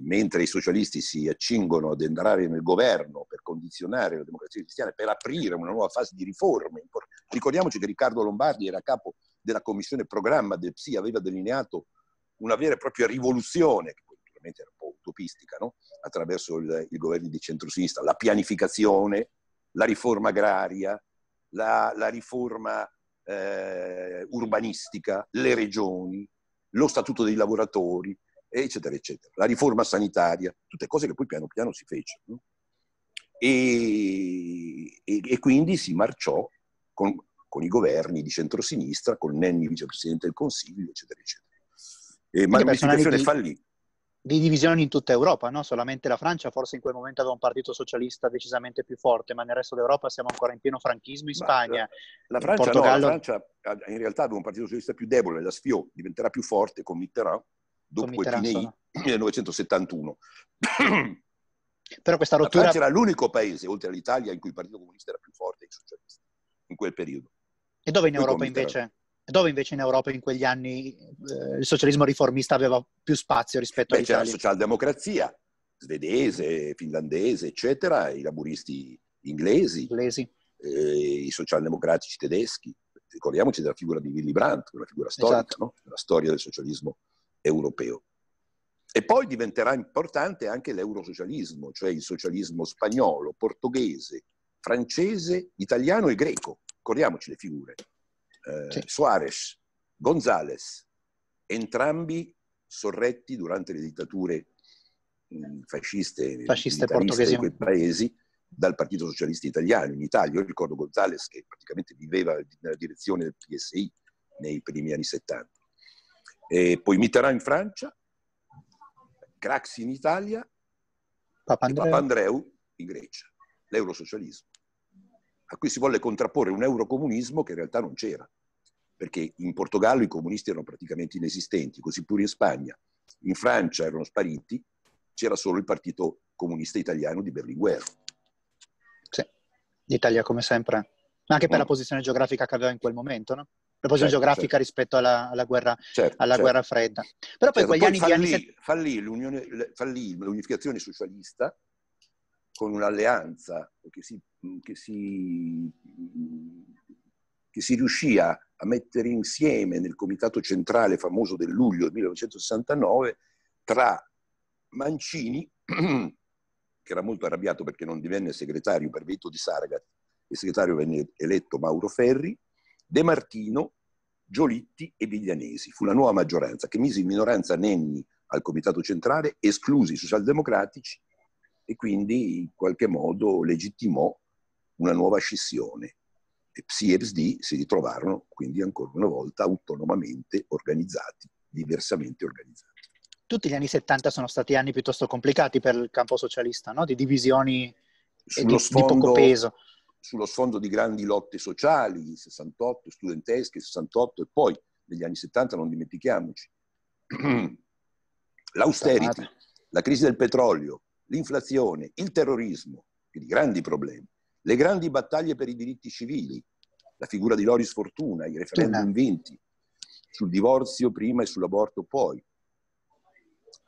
mentre i socialisti si accingono ad entrare nel governo per condizionare la democrazia cristiana, per aprire una nuova fase di riforme. Ricordiamoci che Riccardo Lombardi era capo della commissione programma del PSI, aveva delineato una vera e propria rivoluzione, che poi naturalmente era un po' utopistica, no? attraverso il, il governo di centrosinistra, la pianificazione, la riforma agraria, la, la riforma eh, urbanistica, le regioni, lo statuto dei lavoratori, eccetera, eccetera. La riforma sanitaria, tutte cose che poi piano piano si fecero. No? E, e, e, quindi si marciò con, con, i governi di centrosinistra, con Nenni vicepresidente del Consiglio, eccetera, eccetera. E, ma l'unificazione di, fallì. Di divisioni in tutta Europa, no? solamente la Francia forse in quel momento aveva un partito socialista decisamente più forte, ma nel resto d'Europa siamo ancora in pieno franchismo in Spagna. La, Francia, Portogallo... no, la Francia in realtà aveva un partito socialista più debole, la sfiò, diventerà più forte con Mitterrand, dopo Epinei nel 1971. Però questa rottura... La Francia era l'unico paese, oltre all'Italia, in cui il Partito Comunista era più forte dei socialisti, in quel periodo. E dove in Europa invece? Dove invece in Europa in quegli anni eh, il socialismo riformista aveva più spazio rispetto Beh, all'Italia? C'era la socialdemocrazia svedese, finlandese, eccetera, i laburisti inglesi, inglesi. Eh, i socialdemocratici tedeschi. Ricordiamoci della figura di Willy Brandt, una figura storica, esatto. no? la storia del socialismo europeo. E poi diventerà importante anche l'eurosocialismo, cioè il socialismo spagnolo, portoghese, francese, italiano e greco. Ricordiamoci le figure. Eh, sì. Suarez, Gonzales, entrambi sorretti durante le dittature mh, fasciste, fasciste portoghesi di quei paesi dal Partito Socialista Italiano in Italia. Io ricordo Gonzales che praticamente viveva nella direzione del PSI nei primi anni 70. E poi Mitterrand in Francia, Craxi in Italia Papandreou. Papandreou in Grecia, l'eurosocialismo, a cui si volle contrapporre un eurocomunismo che in realtà non c'era, perché in Portogallo i comunisti erano praticamente inesistenti, così pure in Spagna. In Francia erano spariti, c'era solo il Partito Comunista Italiano di Berlinguer. Sì, l'Italia come sempre, ma anche per mm. la posizione geografica che aveva in quel momento, no? La posizione certo, geografica certo. rispetto alla, alla, guerra, certo, alla certo. guerra, fredda. Però poi certo, quegli poi anni, fallì, anni... Fallì, fallì, l'unificazione socialista con un'alleanza che si, che si, che si riuscì a, mettere insieme nel comitato centrale famoso del luglio del 1969 tra Mancini, che era molto arrabbiato perché non divenne segretario per veto di Saragat, il segretario venne eletto Mauro Ferri, De Martino, Giolitti e Viglianesi. Fu la nuova maggioranza che mise in minoranza Nenni al comitato centrale, esclusi i socialdemocratici e quindi in qualche modo legittimò una nuova scissione. E PSI e PSD si ritrovarono quindi ancora una volta autonomamente organizzati, diversamente organizzati tutti gli anni 70 sono stati anni piuttosto complicati per il campo socialista, no? di divisioni di, sfondo, di, poco peso. Sullo sfondo di grandi lotte sociali, 68, studentesche, 68 e poi negli anni 70 non dimentichiamoci. L'austerity, la crisi del petrolio, l'inflazione, il terrorismo, quindi grandi problemi, le grandi battaglie per i diritti civili, la figura di Loris Fortuna, i referendum vinti, sul divorzio prima e sull'aborto poi,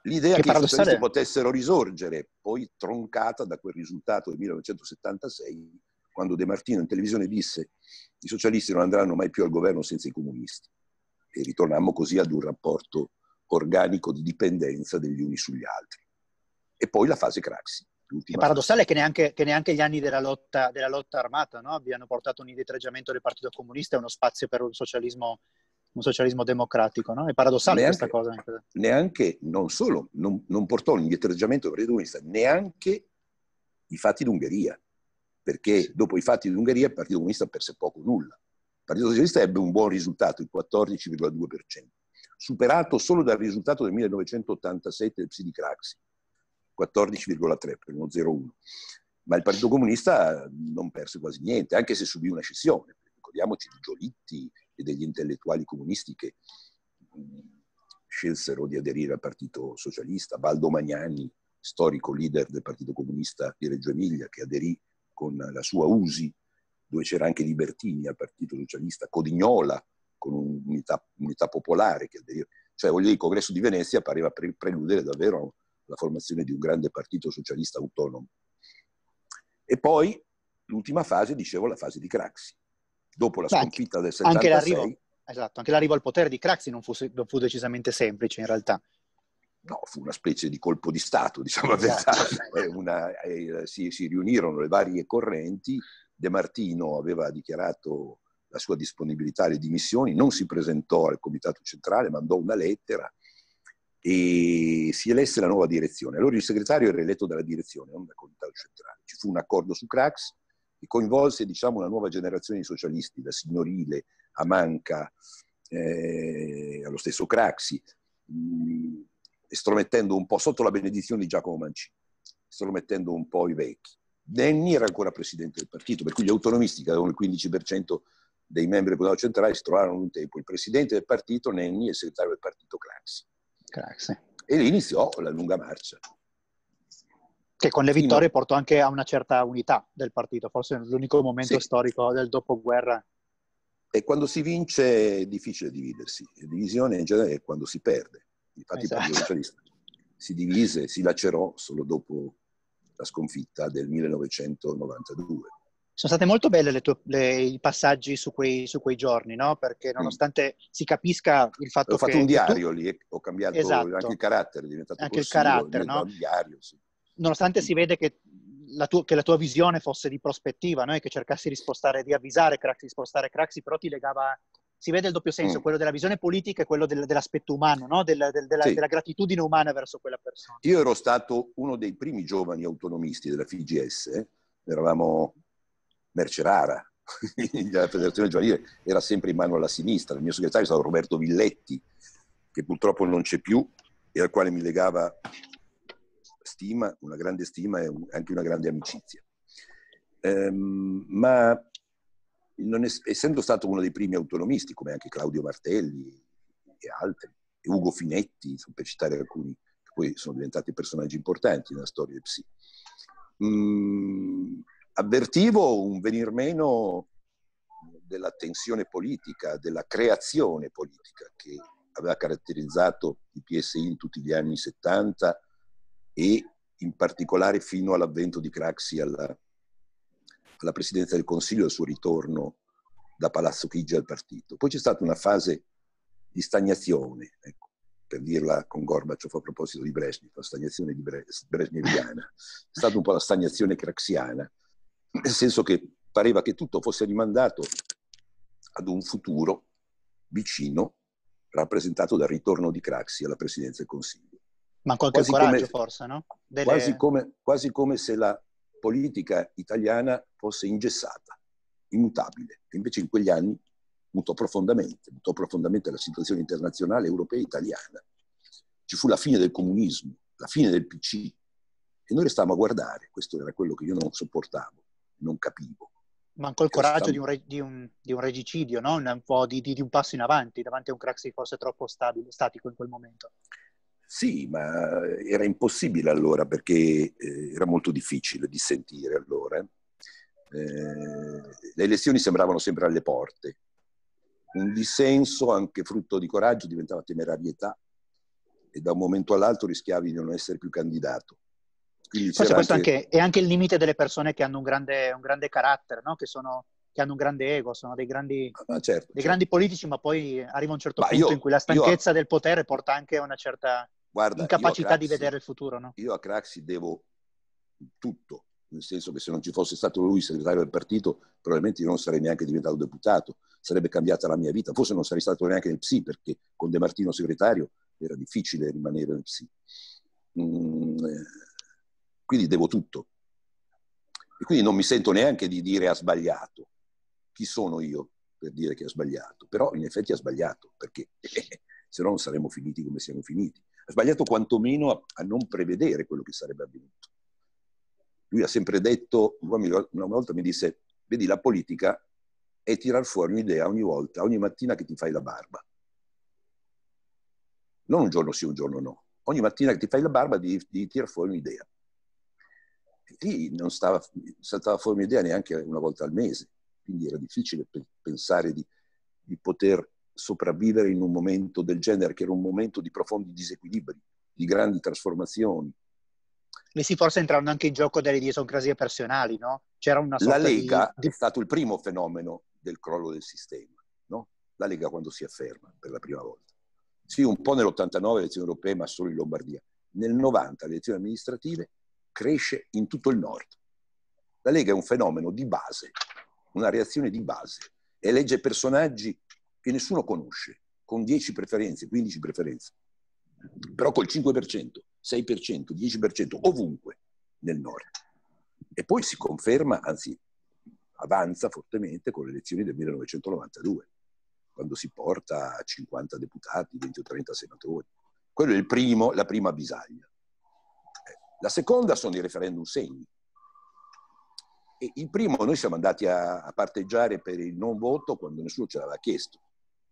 L'idea che, che i socialisti potessero risorgere, poi troncata da quel risultato del 1976, quando De Martino in televisione disse i socialisti non andranno mai più al governo senza i comunisti. E ritornammo così ad un rapporto organico di dipendenza degli uni sugli altri. E poi la fase Craxi. È paradossale che neanche, che neanche, gli anni della lotta, della lotta armata no? abbiano portato un indietreggiamento del Partito Comunista e uno spazio per un socialismo un socialismo democratico, no? È paradossale neanche, questa cosa. Neanche, non solo, non, non portò l'indietreggiamento del Partito Comunista, neanche i fatti d'Ungheria, perché sì. dopo i fatti d'Ungheria il Partito Comunista perse poco o nulla. Il Partito Socialista ebbe un buon risultato, il 14,2%, superato solo dal risultato del 1987 del PSI di Craxi, 14,3 per uno 0,1. Ma il Partito Comunista non perse quasi niente, anche se subì una scissione. Ricordiamoci di Giolitti, e degli intellettuali comunisti che scelsero di aderire al Partito Socialista, Baldo Magnani, storico leader del Partito Comunista di Reggio Emilia, che aderì con la sua USI, dove c'era anche Libertini al Partito Socialista, Codignola con un'unità, unità popolare che aderì. Cioè, voglio dire, il congresso di Venezia pareva pre- preludere davvero la formazione di un grande partito socialista autonomo. E poi l'ultima fase, dicevo, la fase di Craxi dopo la sconfitta del 76. Anche l'arrivo, esatto, anche l'arrivo al potere di Craxi non fu, non fu, decisamente semplice in realtà. No, fu una specie di colpo di Stato, diciamo esatto. una eh, si, si riunirono le varie correnti, De Martino aveva dichiarato la sua disponibilità alle dimissioni, non si presentò al comitato centrale, mandò una lettera e si elesse la nuova direzione. Allora il segretario era eletto dalla direzione, non dal comitato centrale. Ci fu un accordo su Crax, che coinvolse diciamo, una nuova generazione di socialisti, da Signorile a Manca, eh, allo stesso Craxi, mh, estromettendo un po' sotto la benedizione di Giacomo Mancini, estromettendo un po' i vecchi. Denny era ancora presidente del partito, per cui gli autonomisti, che avevano il 15% dei membri del Comitato Centrale, si trovarono un tempo il presidente del partito Nenni e il segretario del partito Craxi. Craxi. E lì iniziò la lunga marcia. Che con le vittorie no. portò anche a una certa unità del partito, forse l'unico momento sì. storico del dopoguerra. E quando si vince è difficile dividersi, la divisione in genere è quando si perde. Infatti esatto. il Partito Socialista si divise, si lacerò solo dopo la sconfitta del 1992. Sono state molto belle tue, le, i passaggi su quei, su quei giorni, no? Perché nonostante mm. si capisca il fatto che... Ho fatto un diario tu... lì, ho cambiato esatto. anche il carattere, è diventato anche il carattere, no? diario, sì nonostante si vede che la, tua, che la tua visione fosse di prospettiva, no? che cercassi di spostare, di avvisare Craxi, di spostare Craxi, però ti legava si vede il doppio senso, mm. quello della visione politica e quello del, dell'aspetto umano, no? del, del, della, sì. della, gratitudine umana verso quella persona. Io ero stato uno dei primi giovani autonomisti della eh? eravamo merce rara, la federazione giovanile era sempre in mano alla sinistra, il mio segretario è stato Roberto Villetti, che purtroppo non c'è più e al quale mi legava stima, una grande stima e anche una grande amicizia. Ehm, ma es- essendo stato uno dei primi autonomisti, come anche Claudio Martelli e altri, e Ugo Finetti, per citare alcuni che poi sono diventati personaggi importanti nella storia del PSI, mh, avvertivo un venir meno della tensione politica, della creazione politica che aveva caratterizzato il PSI in tutti gli anni 70 e in particolare fino all'avvento di Craxi alla, alla presidenza del Consiglio e al suo ritorno da Palazzo Chigi al partito. Poi c'è stata una fase di stagnazione, ecco, per dirla con Gorbaciov a proposito di Brezhnev, la stagnazione di Brezhneviana. È stata un po' la stagnazione craxiana, nel senso che pareva che tutto fosse rimandato ad un futuro vicino rappresentato dal ritorno di Craxi alla presidenza del Consiglio. Ma qualche quasi coraggio come, forse, no? Delle... Quasi, come, quasi come se la politica italiana fosse ingessata, immutabile. Invece in quegli anni mutò profondamente, mutò profondamente la situazione internazionale, europea e italiana. Ci fu la fine del comunismo, la fine del PC. E noi restammo a guardare, questo era quello che io non sopportavo, non capivo. Mancò il coraggio di, un re, di, un, di, un regicidio, no? un po' di, di, un passo in avanti davanti a un Craxi forse troppo stabile, statico in quel momento. Sì, ma era impossibile allora perché eh, era molto difficile di sentire allora. Eh, le elezioni sembravano sempre alle porte. Un dissenso, anche frutto di coraggio, diventava temerarietà e da un momento all'altro rischiavi di non essere più candidato. Forse questo anche... Anche, è anche il limite delle persone che hanno un grande, un grande carattere, no? che, sono, che, hanno un grande ego, sono dei grandi, ah, certo, dei certo. grandi politici, ma poi arriva un certo ma punto io, in cui la stanchezza io... del potere porta anche a una certa Guarda, incapacità Craxi, di vedere il futuro. No? Io a Craxi devo tutto, nel senso che se non ci fosse stato lui segretario del partito, probabilmente io non sarei neanche diventato deputato, sarebbe cambiata la mia vita, forse non sarei stato neanche nel PSI, perché con De Martino segretario era difficile rimanere nel PSI. Mm, eh, quindi devo tutto. E quindi non mi sento neanche di dire ha sbagliato. Chi sono io per dire che ha sbagliato? Però in effetti ha sbagliato, perché se no non saremmo finiti come siamo finiti. Ha sbagliato quantomeno a, a non prevedere quello che sarebbe avvenuto. Lui ha sempre detto, una volta mi disse, vedi la politica è tirar fuori un'idea ogni volta, ogni mattina che ti fai la barba. Non un giorno sì, un giorno no. Ogni mattina che ti fai la barba devi, devi tirar fuori un'idea lì non stava, saltava fuori un'idea neanche una volta al mese, quindi era difficile pensare di, di poter sopravvivere in un momento del genere, che era un momento di profondi disequilibri, di grandi trasformazioni. Lì si forse entrano anche in gioco delle idiosincrasie personali, no? C'era una sorta La Lega di... è stato il primo fenomeno del crollo del sistema, no? La Lega quando si afferma per la prima volta. Sì, un po' nell'89 le elezioni europee, ma solo in Lombardia. Nel 90 le elezioni amministrative cresce in tutto il nord. La Lega è un fenomeno di base, una reazione di base, elegge personaggi che nessuno conosce, con 10 preferenze, 15 preferenze, però col 5%, 6%, 10% ovunque nel nord. E poi si conferma, anzi avanza fortemente con le elezioni del 1992, quando si porta a 50 deputati, 20 o 30 senatori. Quello è primo, la prima avvisaglia. La seconda sono i referendum segni. E il primo, noi siamo andati a, a parteggiare per il non voto quando nessuno ce l'aveva chiesto.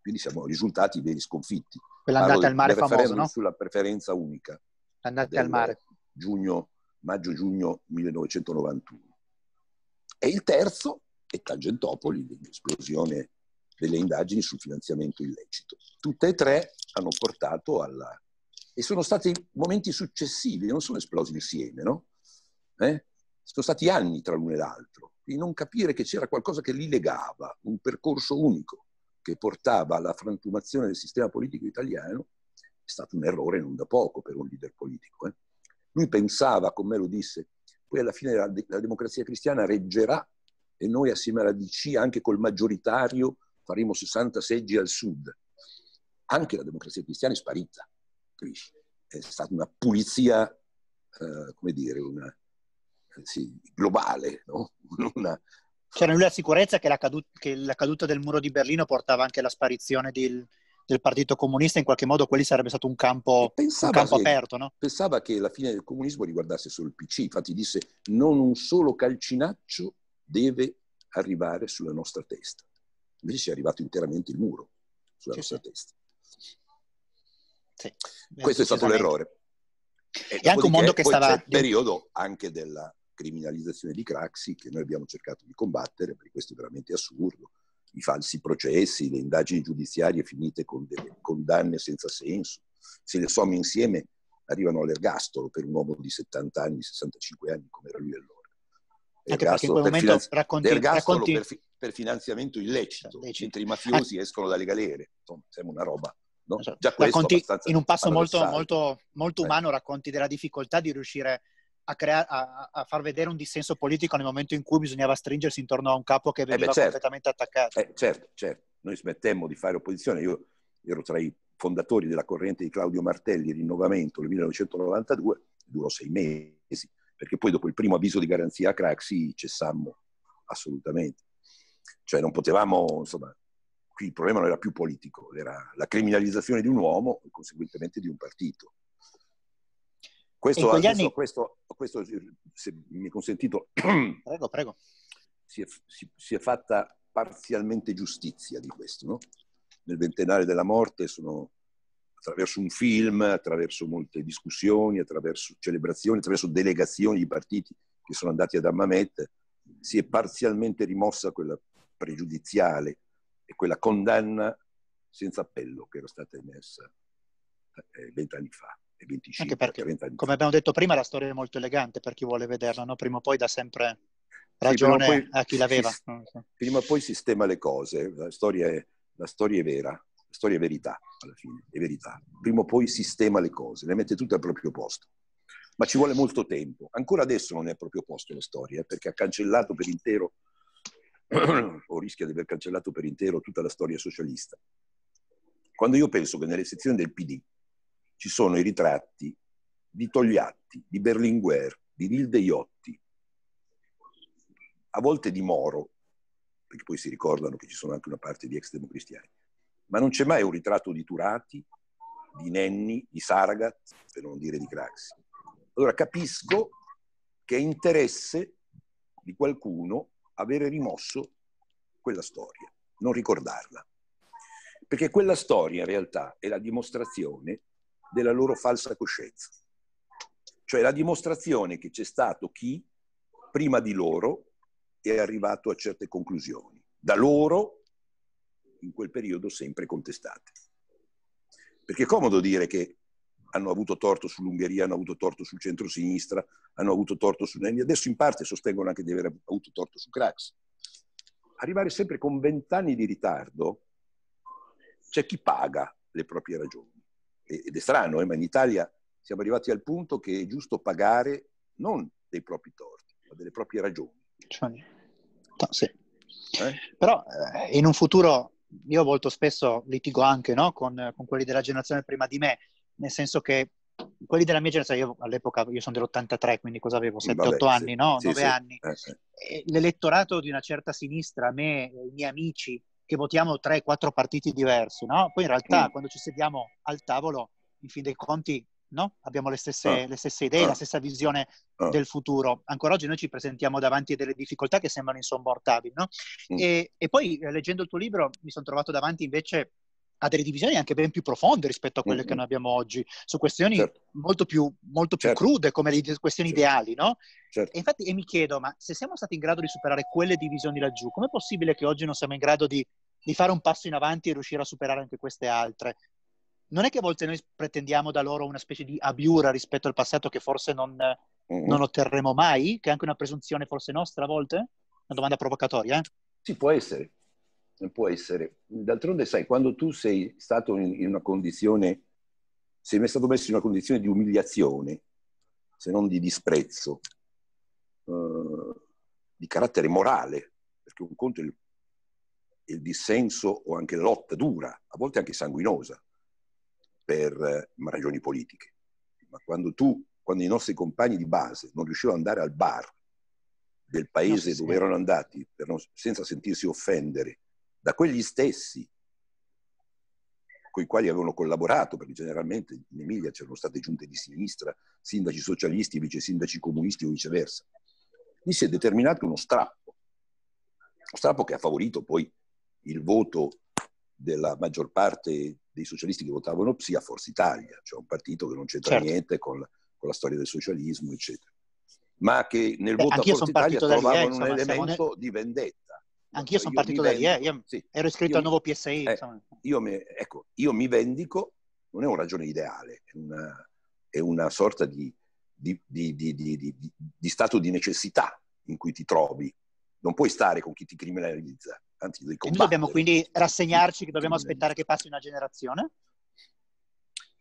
Quindi siamo risultati veri sconfitti. Quella andata al mare famoso, no? Sulla preferenza unica. Andate al mare. Giugno, maggio-giugno 1991. E il terzo è Tangentopoli, l'esplosione delle indagini sul finanziamento illecito. Tutte e tre hanno portato alla e sono stati momenti successivi, non sono esplosi insieme, no? Eh? Sono stati anni tra l'uno e l'altro, di non capire che c'era qualcosa che li legava, un percorso unico che portava alla frantumazione del sistema politico italiano, è stato un errore non da poco per un leader politico. Eh? Lui pensava, come me lo disse, poi alla fine la, la democrazia cristiana reggerà e noi assieme alla DC, anche col maggioritario, faremo 60 seggi al sud. Anche la democrazia cristiana è sparita, capisci? È stata una pulizia, eh, come dire, una, eh, sì, globale, no? Una, C'era lui la sicurezza che la, caduta, che la, caduta del muro di Berlino portava anche alla sparizione del, del Partito Comunista, in qualche modo quelli sarebbe stato un campo, un campo che, aperto. No? Pensava che la fine del comunismo riguardasse solo il PC, infatti disse non un solo calcinaccio deve arrivare sulla nostra testa. Invece è arrivato interamente il muro sulla sì, nostra sì. testa. Sì, Questo è stato l'errore. E, e anche un mondo che stava... Il periodo anche della criminalizzazione di Craxi che noi abbiamo cercato di combattere, perché questo è veramente assurdo. I falsi processi, le indagini giudiziarie finite con delle condanne senza senso. Se le somme insieme arrivano all'ergastolo per un uomo di 70 anni, 65 anni, come era lui allora. Ergastolo per, finanzi- racconti, racconti... per, fi- per, finanziamento illecito, Lecito. mentre i mafiosi ah. escono dalle galere. Insomma, sembra una roba No? Esatto. Già racconti, in un passo molto, molto, molto umano racconti della difficoltà di riuscire a, crea- a, a, far vedere un dissenso politico nel momento in cui bisognava stringersi intorno a un capo che veniva eh beh, certo. completamente attaccato. Eh, certo, certo. Noi smettemmo di fare opposizione. Io ero tra i fondatori della corrente di Claudio Martelli, Rinnovamento, nel 1992, durò sei mesi, perché poi dopo il primo avviso di garanzia a Craxi cessammo assolutamente. Cioè non potevamo, insomma, qui il problema non era più politico, era la criminalizzazione di un uomo e conseguentemente di un partito. Questo, anni... questo, questo, se mi è consentito, prego, prego. Si, è, si, si è fatta parzialmente giustizia di questo. No? Nel ventennale della morte sono attraverso un film, attraverso molte discussioni, attraverso celebrazioni, attraverso delegazioni di partiti che sono andati ad Ammamet, si è parzialmente rimossa quella pregiudiziale e quella condanna senza appello che era stata emessa eh, vent'anni fa. 25, Anche perché, come abbiamo detto prima, la storia è molto elegante per chi vuole vederla, no? prima o poi dà sempre ragione sì, poi, a chi l'aveva. Si, prima o poi sistema le cose, la storia, è, la storia è vera, la storia è verità alla fine, è verità. Prima o poi sistema le cose, le mette tutte al proprio posto. Ma ci vuole molto tempo. Ancora adesso non è al proprio posto la storia, perché ha cancellato per intero, o rischia di aver cancellato per intero tutta la storia socialista. Quando io penso che nelle sezioni del PD ci sono i ritratti di Togliatti, di Berlinguer, di Rilde Iotti, a volte di Moro, perché poi si ricordano che ci sono anche una parte di ex democristiani, ma non c'è mai un ritratto di Turati, di Nenni, di Saragat, per non dire di Craxi. Allora capisco che è interesse di qualcuno avere rimosso quella storia, non ricordarla. Perché quella storia in realtà è la dimostrazione della loro falsa coscienza. Cioè la dimostrazione che c'è stato chi prima di loro è arrivato a certe conclusioni, da loro in quel periodo sempre contestate. Perché è comodo dire che hanno avuto torto sull'Ungheria, hanno avuto torto sul centro-sinistra, hanno avuto torto su Nenni, adesso in parte sostengono anche di aver avuto torto su Crax. Arrivare sempre con vent'anni di ritardo, c'è chi paga le proprie ragioni ed è strano, eh, ma in Italia siamo arrivati al punto che è giusto pagare non dei propri torti, ma delle proprie ragioni. Cioè, no, sì. eh? Però eh, in un futuro io molto spesso litigo anche no? con, con, quelli della generazione prima di me, nel senso che quelli della mia generazione, io all'epoca io sono dell'83, quindi cosa avevo? 7-8 sì, anni, no? Sì, 9 sì. anni. Eh, L'elettorato di una certa sinistra, me, i miei amici, che votiamo tre, o quattro partiti diversi, no? Poi in realtà mm. quando ci sediamo al tavolo, in fin dei conti, no? abbiamo le stesse, ah. le stesse idee, ah. la stessa visione ah. del futuro. Ancora oggi noi ci presentiamo davanti a delle difficoltà che sembrano insormontabili, no? Mm. E, e, poi eh, leggendo il tuo libro mi sono trovato davanti invece a delle divisioni anche ben più profonde rispetto a quelle mm-hmm. che noi abbiamo oggi, su questioni certo. molto più, molto più certo. crude come le questioni certo. ideali, no? Certo. E infatti e mi chiedo, ma se siamo stati in grado di superare quelle divisioni laggiù, com'è possibile che oggi non siamo in grado di, di fare un passo in avanti e riuscire a superare anche queste altre? Non è che a volte noi pretendiamo da loro una specie di abiura rispetto al passato che forse non, mm-hmm. non otterremo mai, che è anche una presunzione forse nostra a volte? Una domanda provocatoria, eh? Sì, può essere può essere. D'altronde, sai, quando tu sei stato in, una condizione, sei stato messo in una condizione di umiliazione, se non di disprezzo, eh, di carattere morale, perché un conto è il dissenso o anche la lotta dura, a volte anche sanguinosa, per eh, ragioni politiche. Ma quando tu, quando i nostri compagni di base non riuscivano ad andare al bar del paese dove erano andati non, senza sentirsi offendere da quegli stessi con i quali avevano collaborato, perché generalmente in Emilia c'erano state giunte di sinistra, sindaci socialisti, vice sindaci comunisti o viceversa. Lì si è determinato uno strappo, uno strappo che ha favorito poi il voto della maggior parte dei socialisti che votavano PSI a Forza Italia, cioè un partito che non c'entra certo. niente con la, con la, storia del socialismo, eccetera. Ma che nel Beh, voto a Forza Italia trovavano un elemento nel... di vendetta. Anch'io sono partito da lì, eh. io sì. ero iscritto io, al nuovo PSI. Eh, io, mi, ecco, io mi vendico, non è una ragione ideale, è una, è una sorta di, di, di, di, stato di necessità in cui ti trovi. Non puoi stare con chi ti criminalizza, anzi devi combattere. Noi dobbiamo quindi rassegnarci che dobbiamo aspettare che passi una generazione?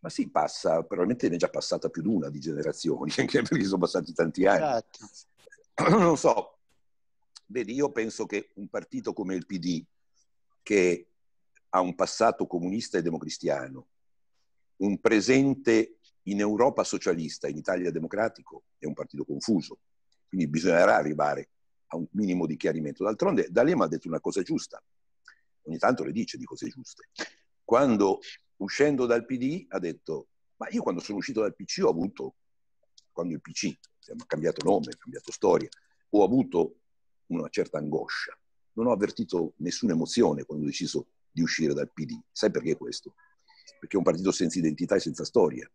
Ma sì, passa, probabilmente ne è già passata più di una di generazioni, anche perché sono passati tanti anni. Esatto. Non so, vedi, io penso che un partito come il PD, che ha un passato comunista e democristiano, un presente in Europa socialista, in Italia democratico, è un partito confuso. Quindi bisognerà arrivare a un minimo di chiarimento. D'altronde D'Alema ha detto una cosa giusta, ogni tanto le dice di cose giuste. Quando uscendo dal PD ha detto, ma io quando sono uscito dal PC ho avuto, quando il PC ha cambiato nome, ha cambiato storia, ho avuto una certa angoscia. Non ho avvertito nessuna emozione quando ho deciso di uscire dal PD. Sai perché questo? Perché è un partito senza identità e senza storia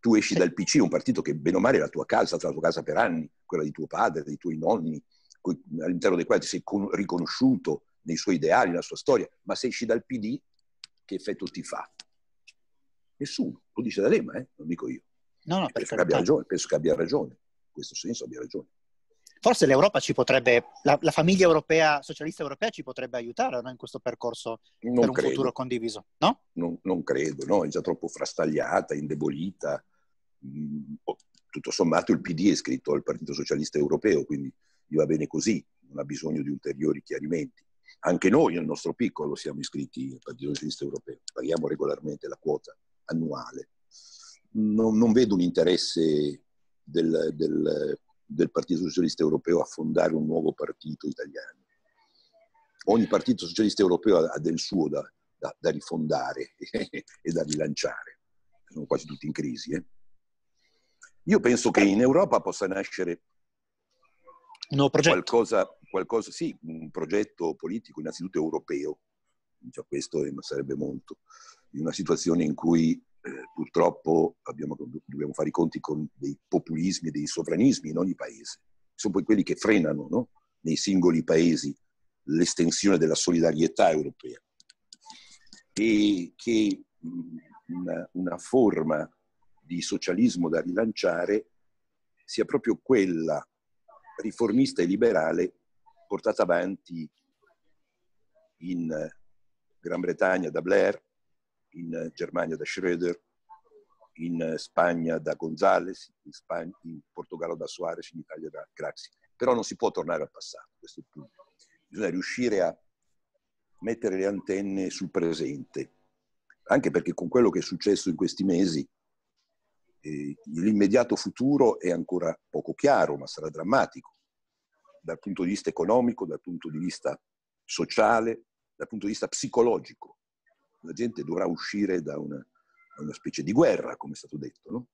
tu esci dal PC, un partito che bene o male è la tua casa, è stata la tua casa per anni, quella di tuo padre, dei tuoi nonni, all'interno dei quali ti sei riconosciuto nei suoi ideali, nella sua storia, ma se esci dal PD, che effetto ti fa? Nessuno, lo dice D'Alema, eh? non dico io. No, no, penso, che abbia ragione, penso che abbia ragione, in questo senso abbia ragione. Forse l'Europa ci potrebbe, la, la, famiglia europea, socialista europea ci potrebbe aiutare no? in questo percorso non per un credo. futuro condiviso, no? Non, non, credo, no? È già troppo frastagliata, indebolita. Mm, tutto sommato il PD è iscritto al Partito Socialista Europeo, quindi gli va bene così, non ha bisogno di ulteriori chiarimenti. Anche noi nel nostro piccolo siamo iscritti al Partito Socialista Europeo, paghiamo regolarmente la quota annuale. Non, non vedo un interesse del, del del Partito Socialista Europeo a fondare un nuovo partito italiano. Ogni Partito Socialista Europeo ha del suo da, da, da rifondare e da rilanciare. Sono quasi tutti in crisi. Eh? Io penso che in Europa possa nascere qualcosa, qualcosa, sì, un progetto politico innanzitutto europeo, già questo sarebbe molto, in una situazione in cui eh, purtroppo abbiamo, dobbiamo fare i conti con dei populismi e dei sovranismi in ogni paese. Sono poi quelli che frenano no? nei singoli paesi l'estensione della solidarietà europea. E che una, una forma di socialismo da rilanciare sia proprio quella riformista e liberale portata avanti in Gran Bretagna da Blair, in Germania da Schröder, in Spagna da Gonzales, in, Spagna, in Portogallo da Suarez, in Italia da Craxi. Però non si può tornare al passato, questo è il punto. Bisogna riuscire a mettere le antenne sul presente, anche perché con quello che è successo in questi mesi, eh, l'immediato futuro è ancora poco chiaro, ma sarà drammatico, dal punto di vista economico, dal punto di vista sociale, dal punto di vista psicologico la gente dovrà uscire da una, da una specie di guerra, come è stato detto, no?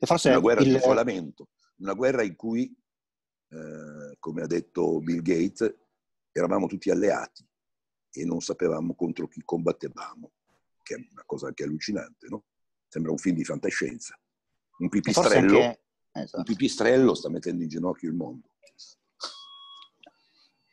E forse una guerra il... di isolamento, una guerra in cui, eh, come ha detto Bill Gates, eravamo tutti alleati e non sapevamo contro chi combattevamo, che è una cosa anche allucinante, no? Sembra un film di fantascienza. Un pipistrello, anche... esatto. un pipistrello sta mettendo in ginocchio il mondo.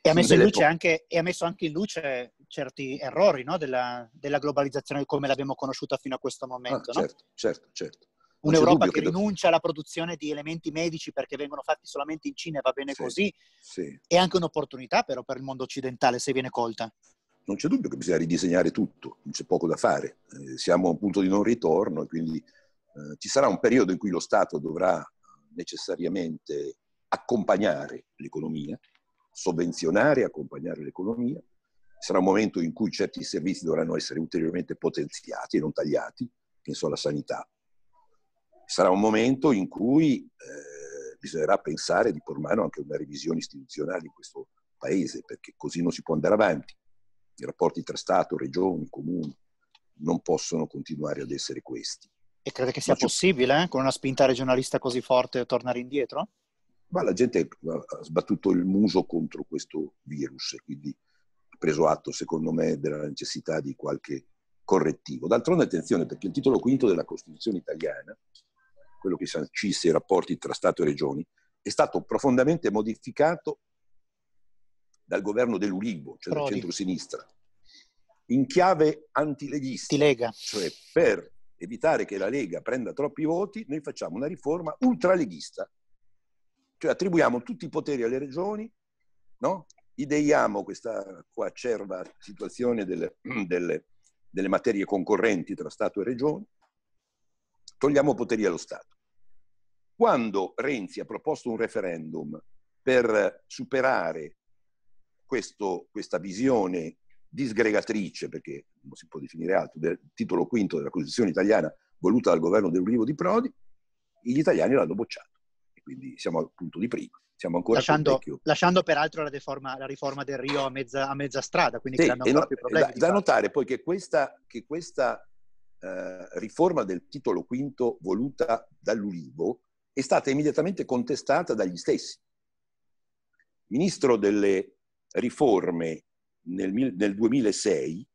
E ha, messo in luce anche, e ha messo anche in luce certi errori no? della, della, globalizzazione come l'abbiamo conosciuta fino a questo momento. Ah, certo, no? certo, certo. Un'Europa che, che rinuncia alla produzione di elementi medici perché vengono fatti solamente in Cina e va bene sì, così, sì. è anche un'opportunità però per il mondo occidentale se viene colta. Non c'è dubbio che bisogna ridisegnare tutto, non c'è poco da fare. Eh, siamo a un punto di non ritorno e quindi eh, ci sarà un periodo in cui lo Stato dovrà necessariamente accompagnare l'economia, sovvenzionare e accompagnare l'economia, sarà un momento in cui certi servizi dovranno essere ulteriormente potenziati e non tagliati, penso alla sanità. Sarà un momento in cui eh, bisognerà pensare di por mano anche a una revisione istituzionale in questo paese, perché così non si può andare avanti. I rapporti tra Stato, regioni, comuni non possono continuare ad essere questi. E crede che sia possibile, eh, con una spinta regionalista così forte, tornare indietro? Ma la gente ha sbattuto il muso contro questo virus e quindi ha preso atto, secondo me, della necessità di qualche correttivo. D'altronde, attenzione, perché il titolo quinto della Costituzione italiana, quello che sancisce i rapporti tra Stato e Regioni, è stato profondamente modificato dal governo dell'Ulivo, cioè Prodi. del centro-sinistra, in chiave antileghista. Lega. Cioè, per evitare che la Lega prenda troppi voti, noi facciamo una riforma ultraleghista. Cioè attribuiamo tutti i poteri alle regioni, no? ideiamo questa qua acerba situazione delle, delle, delle materie concorrenti tra Stato e regioni, togliamo poteri allo Stato. Quando Renzi ha proposto un referendum per superare questo, questa visione disgregatrice, perché non si può definire altro, del titolo quinto della Costituzione italiana voluta dal governo dell'Ulivo di Prodi, gli italiani l'hanno bocciato. Quindi siamo al punto di prima. Siamo ancora lasciando, lasciando peraltro la, deforma, la, riforma del Rio a mezza, a mezza strada, quindi sì, creando no, più problemi. Da, da notare poi che questa, che questa eh, riforma del titolo quinto voluta dall'Ulivo è stata immediatamente contestata dagli stessi. Ministro delle riforme nel, nel 2006,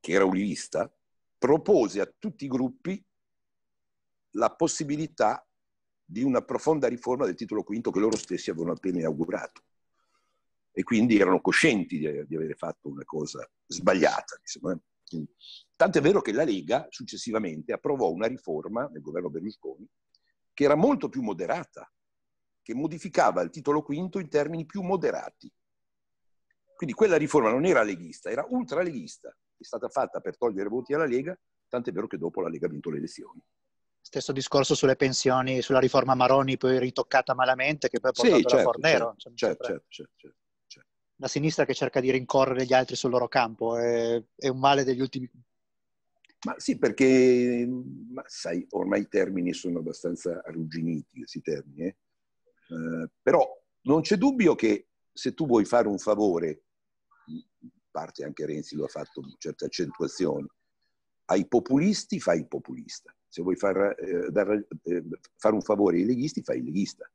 che era ulivista, propose a tutti i gruppi la possibilità di una profonda riforma del titolo quinto che loro stessi avevano appena inaugurato. E quindi erano coscienti di, di avere fatto una cosa sbagliata. Insomma. Tanto è vero che la Lega successivamente approvò una riforma nel governo Berlusconi che era molto più moderata, che modificava il titolo quinto in termini più moderati. Quindi quella riforma non era leghista, era ultraleghista. È stata fatta per togliere voti alla Lega, tant'è vero che dopo la Lega ha vinto le elezioni. Stesso discorso sulle pensioni, sulla riforma Maroni, poi ritoccata malamente, che poi ha portato sì, certo, Fornero. Certo, certo, certo, certo, certo, La sinistra che cerca di rincorrere gli altri sul loro campo, è, è un male degli ultimi... Ma sì, perché, ma sai, ormai i termini sono abbastanza arrugginiti, questi termini, eh? Eh, però non c'è dubbio che se tu vuoi fare un favore parte anche Renzi lo ha fatto con certe accentuazioni, ai populisti fai il populista, se vuoi far, eh, dar, eh, fare un favore ai leghisti fai il leghista.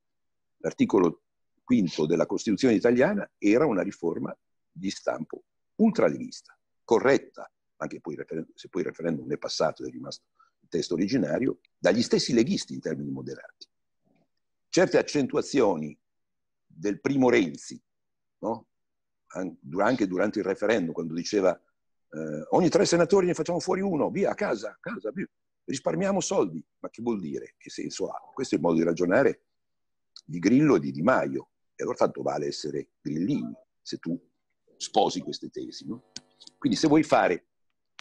L'articolo quinto della Costituzione italiana era una riforma di stampo ultraleghista, corretta, anche poi se poi il referendum è passato ed è rimasto il testo originario, dagli stessi leghisti in termini moderati. Certe accentuazioni del primo Renzi, no? anche durante il referendum, quando diceva eh, ogni tre senatori ne facciamo fuori uno, via, a casa, a casa, via. Risparmiamo soldi. Ma che vuol dire? Che senso ha? Questo è il modo di ragionare di Grillo e di Di Maio. E allora tanto vale essere grillini se tu sposi queste tesi. No? Quindi se vuoi fare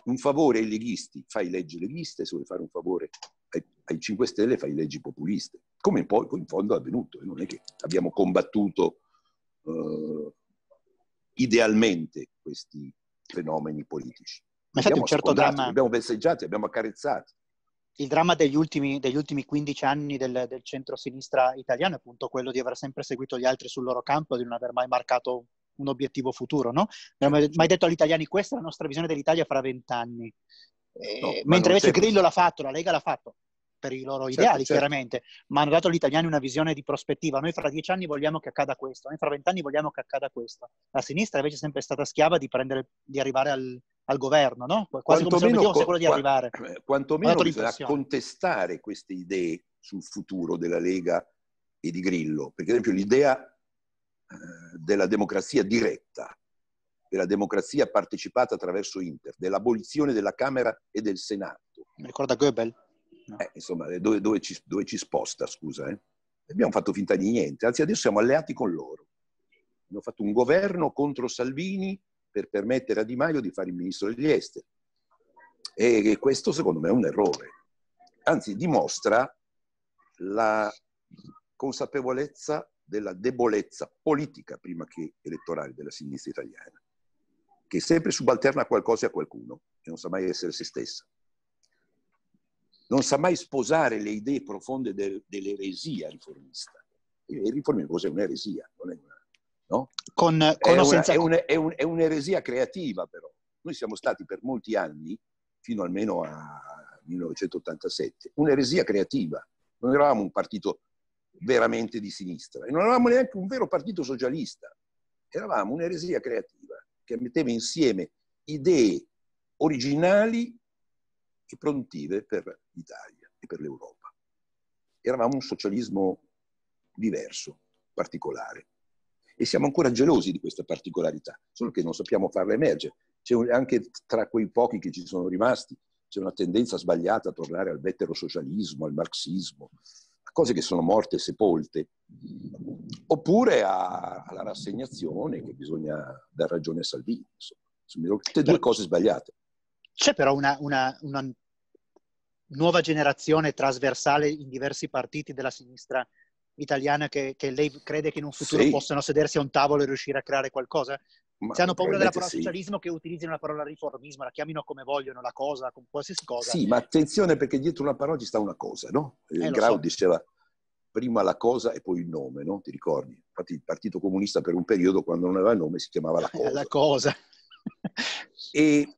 un favore ai leghisti, fai leggi leghiste, se vuoi fare un favore ai, ai 5 Stelle, fai leggi populiste. Come poi, poi in fondo è avvenuto. Non è che abbiamo combattuto uh, idealmente questi fenomeni politici. Ma infatti un certo dramma... Abbiamo vezzeggiati, abbiamo accarezzati. Il dramma degli ultimi, degli ultimi 15 anni del, del centro-sinistra italiano è appunto quello di aver sempre seguito gli altri sul loro campo e di non aver mai marcato un obiettivo futuro, no? Non abbiamo mai detto agli italiani questa è la nostra visione dell'Italia fra vent'anni. Eh, no, mentre invece Grillo l'ha fatto, la Lega l'ha fatto per i loro certo, ideali, certo. chiaramente, ma hanno dato agli italiani una visione di prospettiva. Noi fra dieci anni vogliamo che accada questo, noi fra vent'anni vogliamo che accada questo. La sinistra invece è sempre stata schiava di, prendere, di arrivare al, al, governo, no? Quasi quanto come meno, se quello di arrivare. Eh, quantomeno bisogna contestare queste idee sul futuro della Lega e di Grillo, perché ad esempio l'idea eh, della democrazia diretta, della democrazia partecipata attraverso Inter, dell'abolizione della Camera e del Senato. Mi ricorda Goebbels? Eh, insomma, eh, dove, dove, ci, dove, ci, sposta, scusa? Eh? Abbiamo fatto finta di niente, anzi adesso siamo alleati con loro. Abbiamo fatto un governo contro Salvini per permettere a Di Maio di fare il ministro degli esteri. E questo secondo me è un errore. Anzi, dimostra la consapevolezza della debolezza politica prima che elettorale della sinistra italiana, che sempre subalterna qualcosa e a qualcuno e non sa mai essere se stessa. Non sa mai sposare le idee profonde del, dell'eresia riformista. Il riformismo cos'è un'eresia? Non è una, no? Con, con è, senza... è, un, è, un, è un'eresia creativa però. Noi siamo stati per molti anni, fino almeno a 1987, un'eresia creativa. Non eravamo un partito veramente di sinistra e non eravamo neanche un vero partito socialista. Eravamo un'eresia creativa che metteva insieme idee originali e produttive per l'Italia e per l'Europa. Eravamo un socialismo diverso, particolare. E siamo ancora gelosi di questa particolarità, solo che non sappiamo farla emergere. C'è anche tra quei pochi che ci sono rimasti, c'è una tendenza sbagliata a tornare al veterosocialismo, al marxismo, a cose che sono morte e sepolte, oppure a, alla rassegnazione che bisogna dar ragione a Salvini. Insomma, tutte due cose sbagliate. C'è però una, una, una nuova generazione trasversale in diversi partiti della sinistra italiana che, che, lei crede che in un futuro sì. possano sedersi a un tavolo e riuscire a creare qualcosa? Ma Se hanno paura della parola sì. socialismo, che utilizzino la parola riformismo, la chiamino come vogliono, la cosa, con qualsiasi cosa. Sì, ma attenzione perché dietro una parola ci sta una cosa, no? Eh, Grau so. diceva prima la cosa e poi il nome, no? Ti ricordi? Infatti il Partito Comunista per un periodo, quando non aveva il nome, si chiamava la cosa. la cosa. e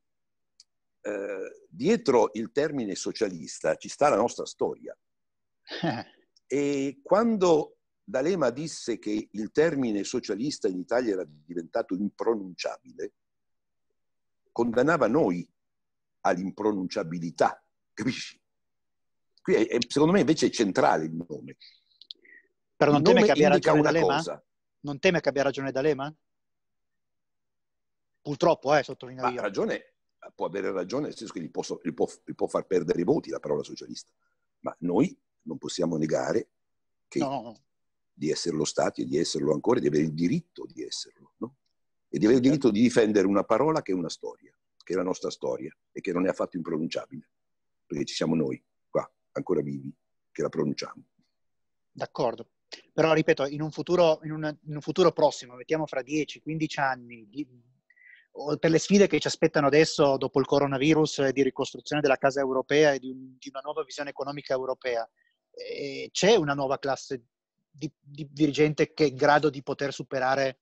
eh, dietro il termine socialista ci sta la nostra storia. E quando D'Alema disse che il termine socialista in Italia era diventato impronunciabile, condannava noi all'impronunciabilità, capisci? Qui è, secondo me invece è centrale il nome. Però non teme che abbia ragione D'Alema? Cosa. Non teme che abbia ragione D'Alema? Purtroppo, eh, sottolineo Ma io. ragione, può avere ragione, nel senso che gli può, gli, può, gli può far perdere i voti la parola socialista. Ma noi non possiamo negare che no. di esserlo stati e di esserlo ancora, di avere il diritto di esserlo, no? E di avere il diritto di difendere una parola che è una storia, che è la nostra storia e che non è affatto impronunciabile, perché ci siamo noi, qua, ancora vivi, che la pronunciamo. D'accordo. Però, ripeto, in un futuro, in un, in un futuro prossimo, mettiamo fra 10-15 anni, per le sfide che ci aspettano adesso dopo il coronavirus di ricostruzione della casa europea e di, un, di una nuova visione economica europea, eh, c'è una nuova classe di, di, dirigente che è in grado di poter superare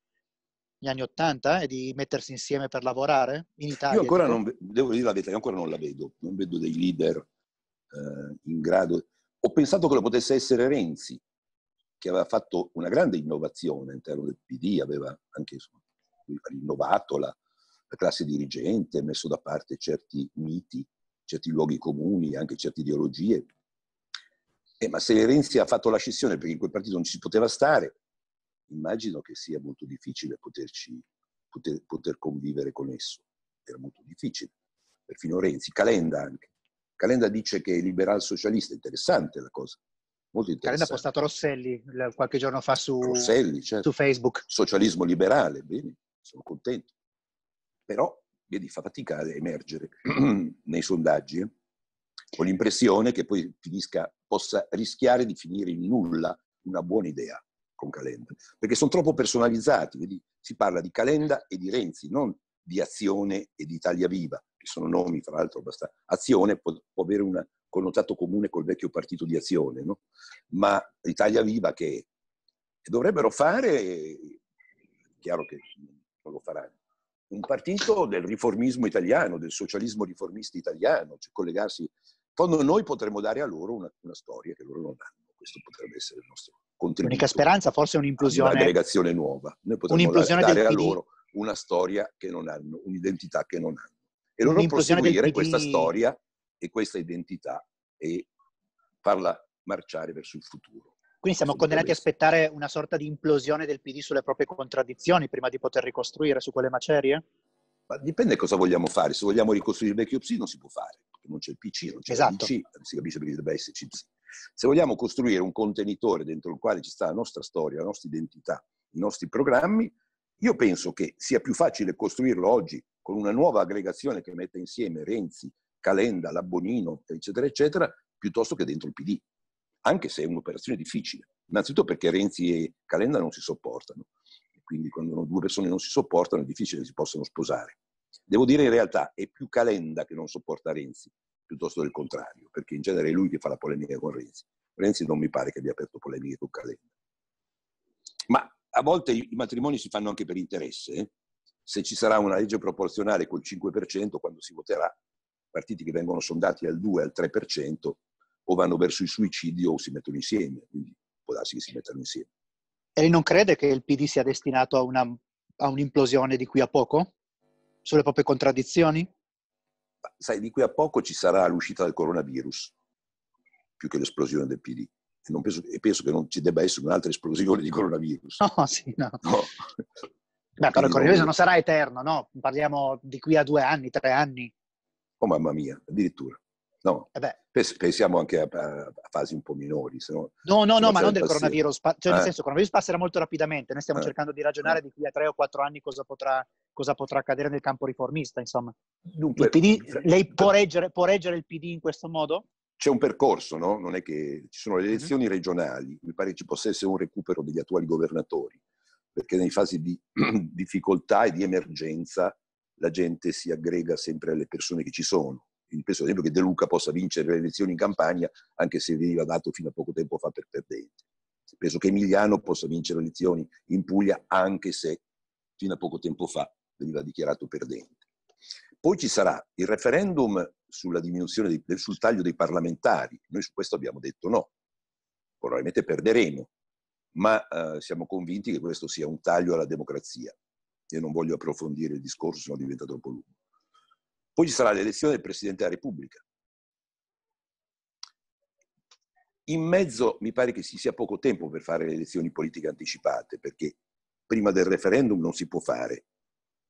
gli anni Ottanta e di mettersi insieme per lavorare in Italia? Io ancora non, devo dire la verità, ancora non la vedo, non vedo dei leader eh, in grado. Ho pensato che lo potesse essere Renzi, che aveva fatto una grande innovazione all'interno del PD, aveva anche insomma, rinnovato la, la classe dirigente, messo da parte certi miti, certi luoghi comuni, anche certe ideologie. Eh, ma se Renzi ha fatto la scissione perché in quel partito non ci si poteva stare, immagino che sia molto difficile poterci, poter, poter convivere con esso. Era molto difficile. Perfino Renzi, Calenda anche. Calenda dice che è liberal socialista, interessante la cosa. Molto interessante. Calenda ha postato Rosselli qualche giorno fa su, Rosselli, certo. su Facebook. Socialismo liberale, bene, sono contento però vedi, fa fatica ad emergere nei sondaggi. Eh? Ho l'impressione che poi finisca, possa rischiare di finire in nulla una buona idea con Calenda, perché sono troppo personalizzati. Vedi? Si parla di Calenda e di Renzi, non di Azione e di Italia Viva, che sono nomi, fra l'altro, abbastanza. Azione può, può avere un connotato comune col vecchio partito di Azione, no? ma Italia Viva che dovrebbero fare, chiaro che non lo faranno, un partito del riformismo italiano, del socialismo riformista italiano, cioè collegarsi. Quando noi potremmo dare a loro una, una storia che loro non hanno. Questo potrebbe essere il nostro contributo. L'unica speranza forse è un'inclusione. Un'aggregazione nuova. Noi potremmo dare, dare a loro una storia che non hanno, un'identità che non hanno. E loro proseguire questa storia e questa identità e farla marciare verso il futuro. Quindi siamo condannati a aspettare una sorta di implosione del PD sulle proprie contraddizioni prima di poter ricostruire su quelle macerie? Ma dipende cosa vogliamo fare. Se vogliamo ricostruire il vecchio PSI non si può fare, perché non c'è il PC, non c'è esatto. il PC, non si capisce perché debba esserci PSI. Se vogliamo costruire un contenitore dentro il quale ci sta la nostra storia, la nostra identità, i nostri programmi, io penso che sia più facile costruirlo oggi con una nuova aggregazione che metta insieme Renzi, Calenda, Labbonino, eccetera, eccetera, piuttosto che dentro il PD anche se è un'operazione difficile. Innanzitutto perché Renzi e Calenda non si sopportano, quindi quando due persone non si sopportano è difficile che si possano sposare. Devo dire in realtà è più Calenda che non sopporta Renzi, piuttosto del contrario, perché in genere è lui che fa la polemica con Renzi. Renzi non mi pare che abbia aperto polemiche con Calenda. Ma a volte i matrimoni si fanno anche per interesse. Eh? Se ci sarà una legge proporzionale col 5%, quando si voterà, partiti che vengono sondati al 2, al 3%, o vanno verso il suicidio o si mettono insieme. Quindi può darsi che si mettano insieme. E lei non crede che il PD sia destinato a, una, a un'implosione di qui a poco? Sulle proprie contraddizioni? Sai, di qui a poco ci sarà l'uscita del coronavirus, più che l'esplosione del PD e, penso, e penso, che non ci debba essere un'altra esplosione di coronavirus. No, sì, no. no. Beh, però il coronavirus non sarà eterno, no? Parliamo di qui a due anni, tre anni. Oh mamma mia, addirittura. No, eh pensiamo anche a, a, fasi un po' minori. no, no, no, no ma non del coronavirus. Cioè, nel eh. senso, il coronavirus passerà molto rapidamente. Noi stiamo eh. cercando di ragionare eh. di qui a tre o quattro anni cosa potrà, cosa potrà accadere nel campo riformista, insomma. Dunque, PD, lei può reggere, può reggere il PD in questo modo? c'è un percorso, no? Non è che ci sono le elezioni mm-hmm. regionali, mi pare che ci possa essere un recupero degli attuali governatori, perché nei fasi di difficoltà e di emergenza la gente si aggrega sempre alle persone che ci sono. Esempio che De Luca possa vincere le elezioni in campagna, anche se veniva dato fino a poco tempo fa per perdente. Penso che Emiliano possa vincere le elezioni in Puglia, anche se fino a poco tempo fa veniva dichiarato perdente. Poi ci sarà il referendum sulla diminuzione dei, sul taglio dei parlamentari. Noi su questo abbiamo detto no. Probabilmente perderemo, ma eh, siamo convinti che questo sia un taglio alla democrazia. Io non voglio approfondire il discorso, se no diventa troppo lungo. Poi ci sarà l'elezione del Presidente della Repubblica. In mezzo mi pare che ci sia poco tempo per fare le elezioni politiche anticipate, perché prima del referendum non si può fare,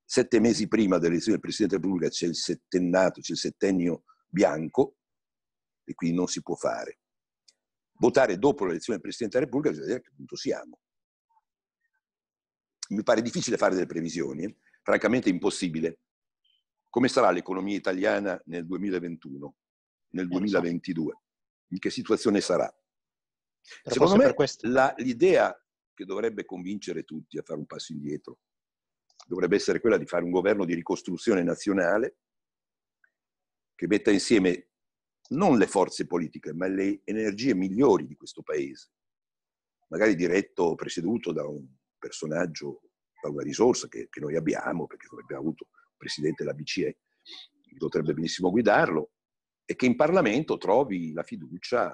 sette mesi prima dell'elezione del Presidente della Repubblica c'è il settennato, c'è il settennio bianco e quindi non si può fare. Votare dopo l'elezione del Presidente della Repubblica bisogna vedere a che punto siamo. Mi pare difficile fare delle previsioni, eh? francamente impossibile. Come sarà l'economia italiana nel 2021, nel 2022? Eh, In che situazione sarà? Però Secondo me la, l'idea che dovrebbe convincere tutti a fare un passo indietro dovrebbe essere quella di fare un governo di ricostruzione nazionale che metta insieme non le forze politiche, ma le energie migliori di questo paese, magari diretto, presieduto da un personaggio, da una risorsa che, che noi abbiamo, perché abbiamo avuto presidente della BCE, potrebbe benissimo guidarlo, e che in Parlamento trovi la fiducia,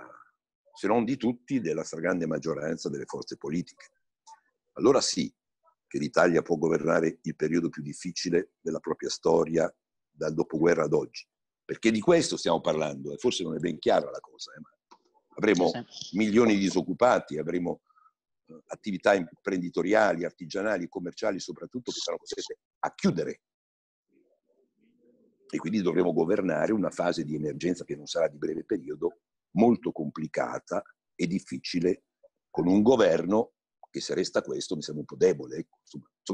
se non di tutti, della stragrande maggioranza delle forze politiche. Allora sì, che l'Italia può governare il periodo più difficile della propria storia dal dopoguerra ad oggi. Perché di questo stiamo parlando, e forse non è ben chiara la cosa, eh, ma avremo milioni di disoccupati, avremo eh, attività imprenditoriali, artigianali, commerciali soprattutto che saranno costrette a chiudere. E quindi dovremo governare una fase di emergenza che non sarà di breve periodo, molto complicata e difficile, con un governo che se resta questo mi sembra un po' debole, ecco.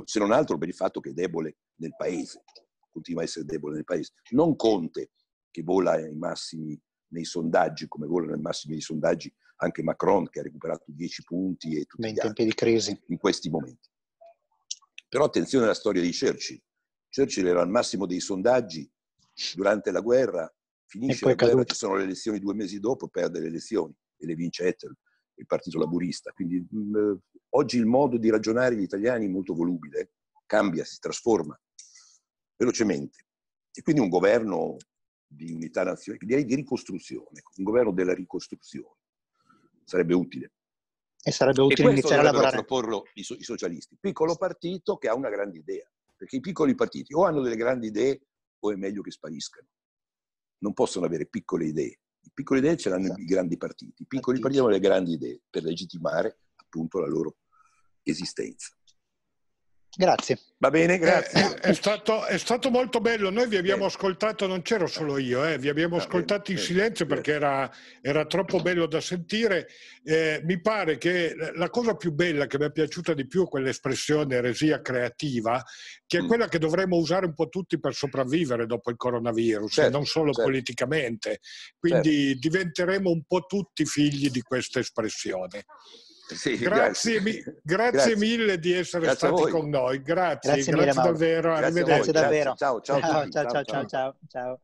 se non altro per il fatto che è debole nel paese, continua a essere debole nel paese. Non Conte, che vola ai massimi nei sondaggi, come vola nei massimi nei sondaggi anche Macron, che ha recuperato 10 punti e tutti in tempi di crisi. In questi momenti. Però attenzione alla storia di Churchill. Churchill era al massimo dei sondaggi durante la guerra, finisce la guerra, ci sono le elezioni due mesi dopo, perde le elezioni e le vince Ethel, il partito laburista. Quindi mh, Oggi il modo di ragionare degli italiani è molto volubile, cambia, si trasforma velocemente. E quindi un governo di unità nazionale, direi di ricostruzione, un governo della ricostruzione sarebbe utile. E sarebbe utile e iniziare a lavorare. proporlo i, so- i socialisti. Piccolo partito che ha una grande idea, perché i piccoli partiti o hanno delle grandi idee o è meglio che spariscano. Non possono avere piccole idee. I piccole idee ce l'hanno esatto. i grandi partiti. I piccoli partiti hanno le grandi idee per legittimare appunto la loro esistenza. Grazie. Va bene, grazie. È, è, stato, è, stato, molto bello. Noi vi abbiamo ascoltato, non c'ero solo io, eh, vi abbiamo ascoltato in silenzio perché era, era troppo bello da sentire. Eh, mi pare che la cosa più bella che mi è piaciuta di più è quell'espressione eresia creativa, che è mm. quella che dovremmo usare un po' tutti per sopravvivere dopo il coronavirus, certo, e non solo certo. politicamente. Quindi certo. diventeremo un po' tutti figli di questa espressione. Sì, grazie, mi, grazie, grazie, mille di essere grazie stati con noi. Grazie, grazie, grazie davvero. Arrivederci. Grazie davvero. ciao, ciao, ciao, ciao, ciao. ciao. ciao.